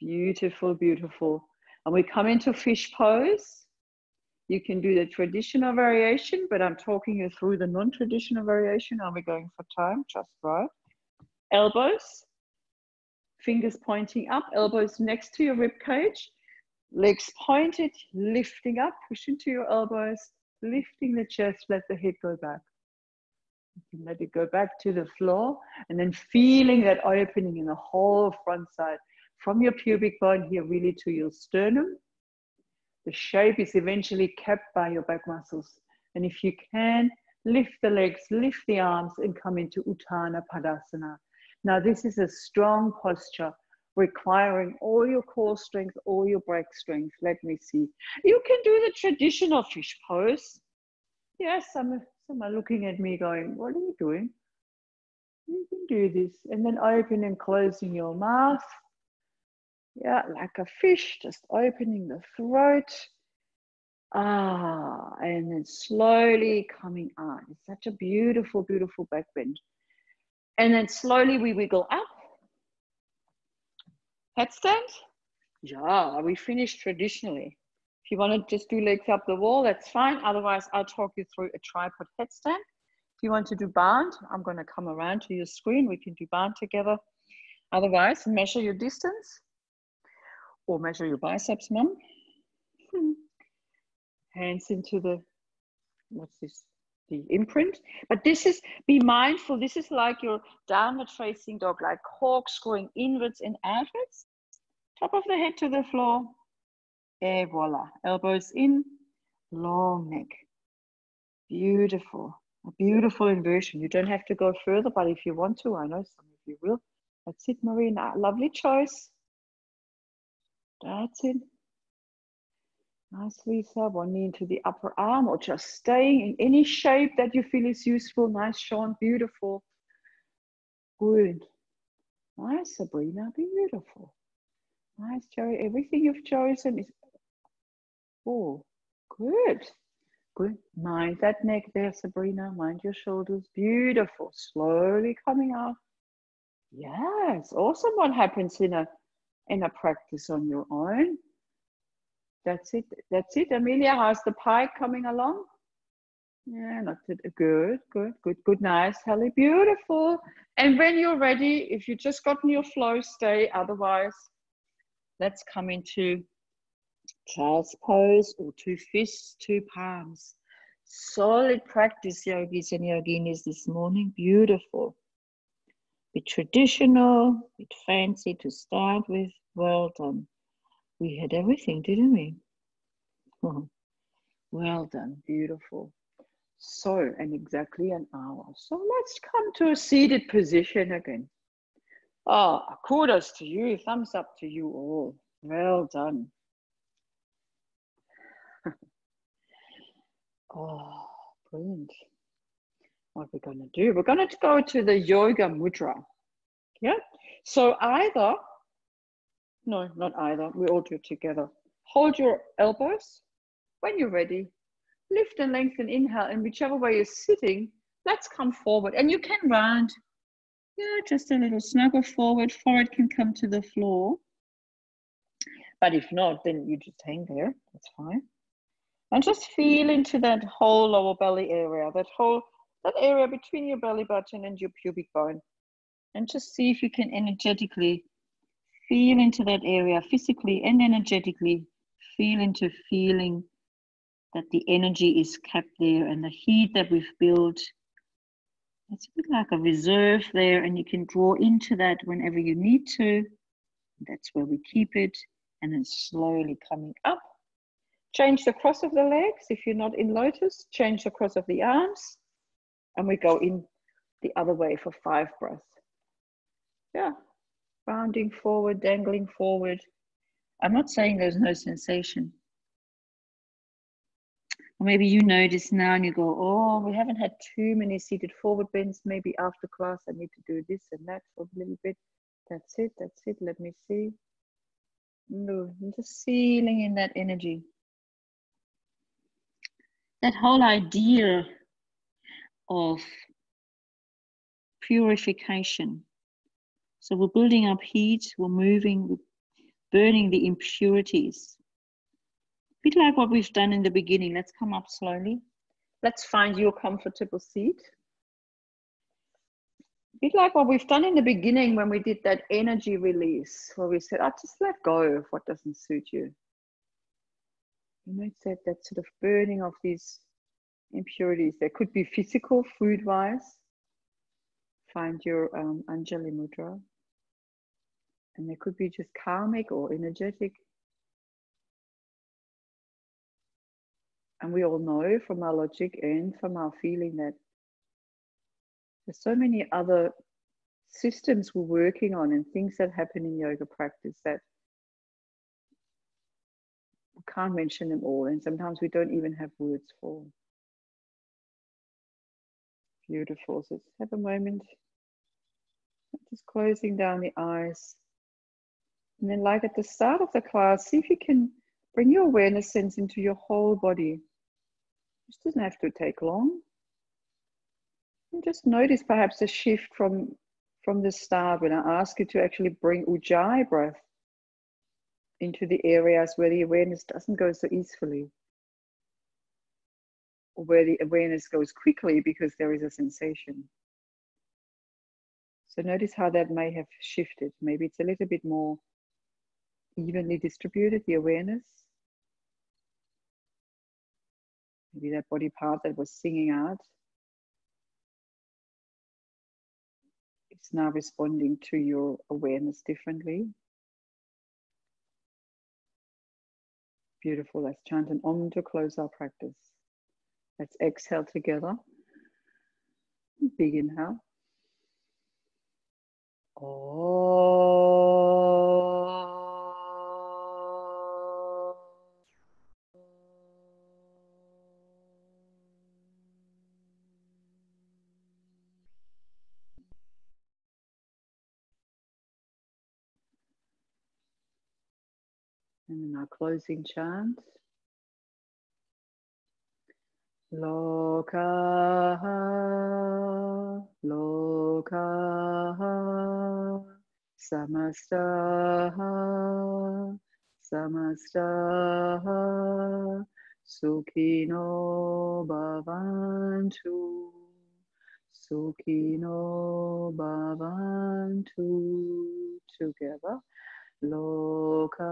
Beautiful, beautiful. And we come into fish pose. You can do the traditional variation, but I'm talking you through the non-traditional variation. Are we going for time? Just right. Elbows, fingers pointing up, elbows next to your rib cage, legs pointed, lifting up, push into your elbows, lifting the chest, let the head go back. Let it go back to the floor and then feeling that opening in the whole front side from your pubic bone here really to your sternum. The shape is eventually kept by your back muscles. And if you can, lift the legs, lift the arms, and come into Utthana Padasana. Now, this is a strong posture requiring all your core strength, all your break strength. Let me see. You can do the traditional fish pose. Yes, some, some are looking at me going, What are you doing? You can do this. And then open and closing your mouth. Yeah, like a fish, just opening the throat. Ah, and then slowly coming out. It's such a beautiful, beautiful back bend. And then slowly we wiggle up. Headstand. Yeah, we finished traditionally. If you want to just do legs up the wall, that's fine. Otherwise, I'll talk you through a tripod headstand. If you want to do bound, I'm going to come around to your screen. We can do bound together. Otherwise, measure your distance or measure your biceps, mum. Hmm hands into the, what's this? The imprint. But this is, be mindful, this is like your downward facing dog, like hawks going inwards and outwards. Top of the head to the floor. Et voila. Elbows in, long neck. Beautiful. A beautiful inversion. You don't have to go further, but if you want to, I know some of you will. That's it, Marina. Lovely choice. That's it. Nice, Lisa. One knee into the upper arm or just staying in any shape that you feel is useful. Nice, Sean. Beautiful. Good. Nice, Sabrina. Beautiful. Nice, Jerry. Everything you've chosen is. Oh, good. Good. Mind that neck there, Sabrina. Mind your shoulders. Beautiful. Slowly coming up. Yes. Awesome. What happens in a in a practice on your own? That's it. That's it. Amelia, how's the pie coming along? Yeah, not good, good, good, good, nice, Helly, beautiful. And when you're ready, if you just gotten your flow, stay. Otherwise, let's come into child's pose or two fists, two palms. Solid practice, yogis and yoginis this morning. Beautiful. Bit traditional, bit fancy to start with. Well done. We had everything, didn't we? well done, beautiful. So, and exactly an hour. So let's come to a seated position again. Oh, kudos to you, thumbs up to you all. Well done. oh, brilliant. What we're going to do, we're going to go to the yoga mudra. Yeah. So either no, not either. We all do it together. Hold your elbows. When you're ready, lift and lengthen, inhale, and whichever way you're sitting, let's come forward. And you can round, yeah, just a little snuggle forward. Forehead can come to the floor. But if not, then you just hang there. That's fine. And just feel into that whole lower belly area, that whole that area between your belly button and your pubic bone. And just see if you can energetically Feel into that area physically and energetically. Feel into feeling that the energy is kept there and the heat that we've built. It's a bit like a reserve there, and you can draw into that whenever you need to. That's where we keep it, and then slowly coming up. Change the cross of the legs. If you're not in lotus, change the cross of the arms, and we go in the other way for five breaths. Yeah, rounding forward, dangling forward. I'm not saying there's no sensation. Maybe you notice now and you go, oh, we haven't had too many seated forward bends. Maybe after class I need to do this and that for a little bit. That's it, that's it. Let me see. No, I'm just feeling in that energy. That whole idea of purification so we're building up heat, we're moving, we're burning the impurities. A bit like what we've done in the beginning. Let's come up slowly. Let's find your comfortable seat. A bit like what we've done in the beginning when we did that energy release, where we said, oh, just let go of what doesn't suit you. You know, it's that, that sort of burning of these impurities. There could be physical, food wise. Find your um, Anjali Mudra. And there could be just karmic or energetic. And we all know from our logic and from our feeling that there's so many other systems we're working on and things that happen in yoga practice that we can't mention them all. And sometimes we don't even have words for. Beautiful. So just have a moment. Just closing down the eyes. And then, like at the start of the class, see if you can bring your awareness sense into your whole body. This doesn't have to take long. And just notice perhaps a shift from, from the start when I ask you to actually bring Ujjayi breath into the areas where the awareness doesn't go so easily where the awareness goes quickly because there is a sensation. So notice how that may have shifted. Maybe it's a little bit more evenly distributed, the awareness. Maybe that body part that was singing out is now responding to your awareness differently. Beautiful. Let's chant an Om to close our practice. Let's exhale together. Big inhale. Oh. And our closing chant. Lokaha, Lokaha, Samastaha, Samastaha, Sukhino Bhavantu, Sukhino Bhavantu, together. Lokaha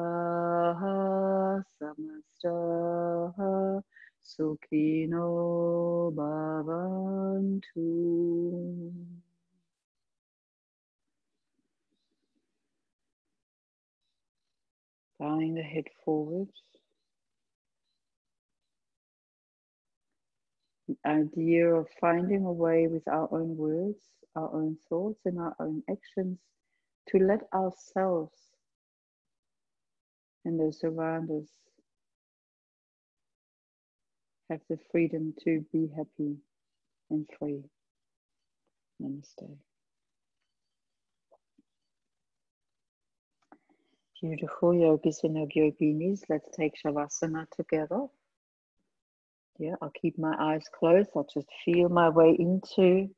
samastaha sukhino bhavantu. Bowing the head forward. The idea of finding a way with our own words, our own thoughts, and our own actions to let ourselves and those around us have the freedom to be happy and free. Namaste. Beautiful yogis and yoginis. Let's take Shavasana together. Yeah, I'll keep my eyes closed. I'll just feel my way into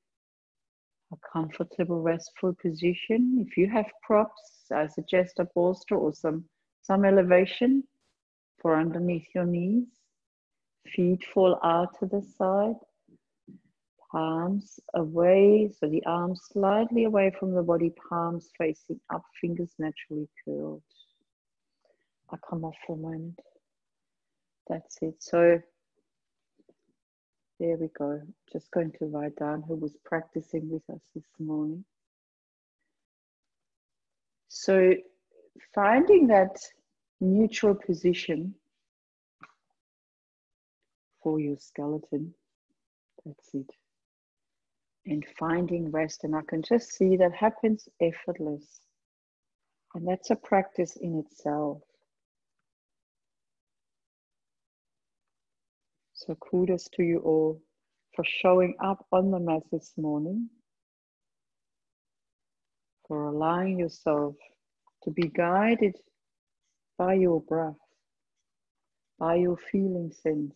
a comfortable, restful position. If you have props, I suggest a bolster or some some elevation for underneath your knees. Feet fall out to the side. Palms away, so the arms slightly away from the body, palms facing up, fingers naturally curled. I'll come off for a moment. That's it. So there we go. Just going to write down who was practicing with us this morning. So finding that neutral position for your skeleton. That's it. And finding rest. And I can just see that happens effortless. And that's a practice in itself. So kudos to you all for showing up on the mat this morning, for allowing yourself to be guided by your breath, by your feeling sense.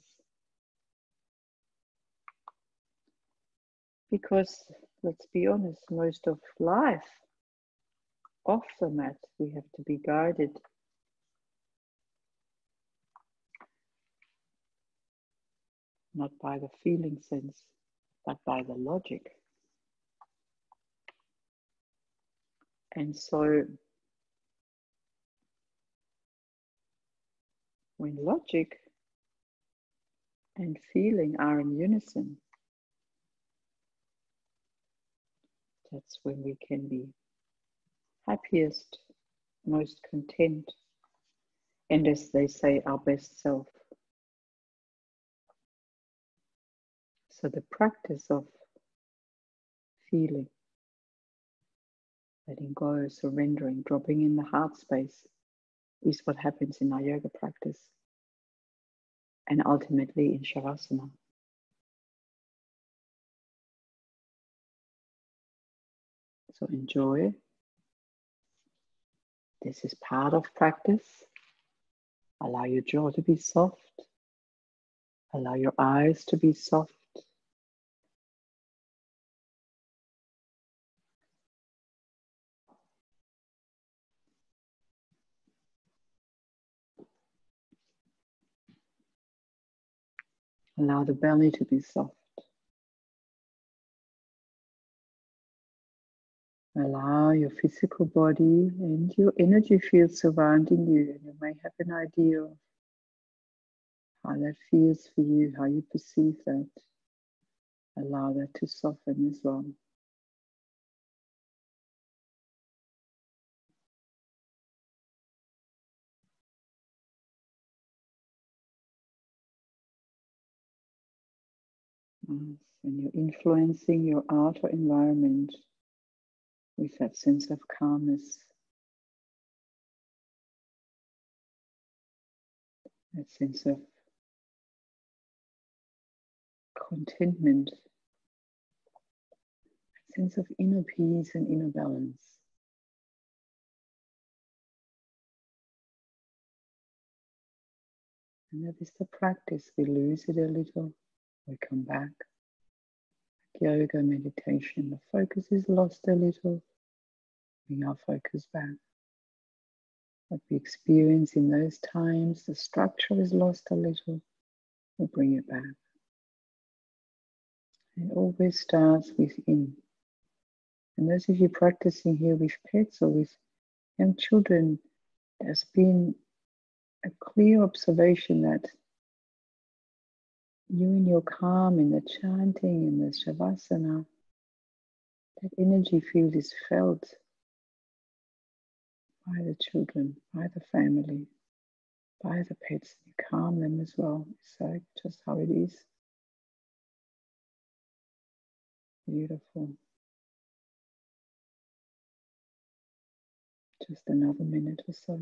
Because let's be honest, most of life off the mat, we have to be guided. Not by the feeling sense, but by the logic. And so when logic and feeling are in unison, that's when we can be happiest, most content, and as they say, our best self. So the practice of feeling, letting go, surrendering, dropping in the heart space is what happens in our yoga practice and ultimately in Shavasana. So enjoy. This is part of practice. Allow your jaw to be soft. Allow your eyes to be soft. Allow the belly to be soft. Allow your physical body and your energy field surrounding you. And you may have an idea of how that feels for you, how you perceive that. Allow that to soften as well. and you're influencing your outer environment with that sense of calmness, that sense of contentment, that sense of inner peace and inner balance. And that is the practice, we lose it a little we come back. Yoga, meditation, the focus is lost a little. Bring our focus back. What we experience in those times, the structure is lost a little. We bring it back. It always starts within. And those of you practicing here with pets or with young children, there's been a clear observation that you in your calm, in the chanting, in the shavasana, that energy field is felt by the children, by the family, by the pets. You calm them as well. It's like just how it is. Beautiful. Just another minute or so.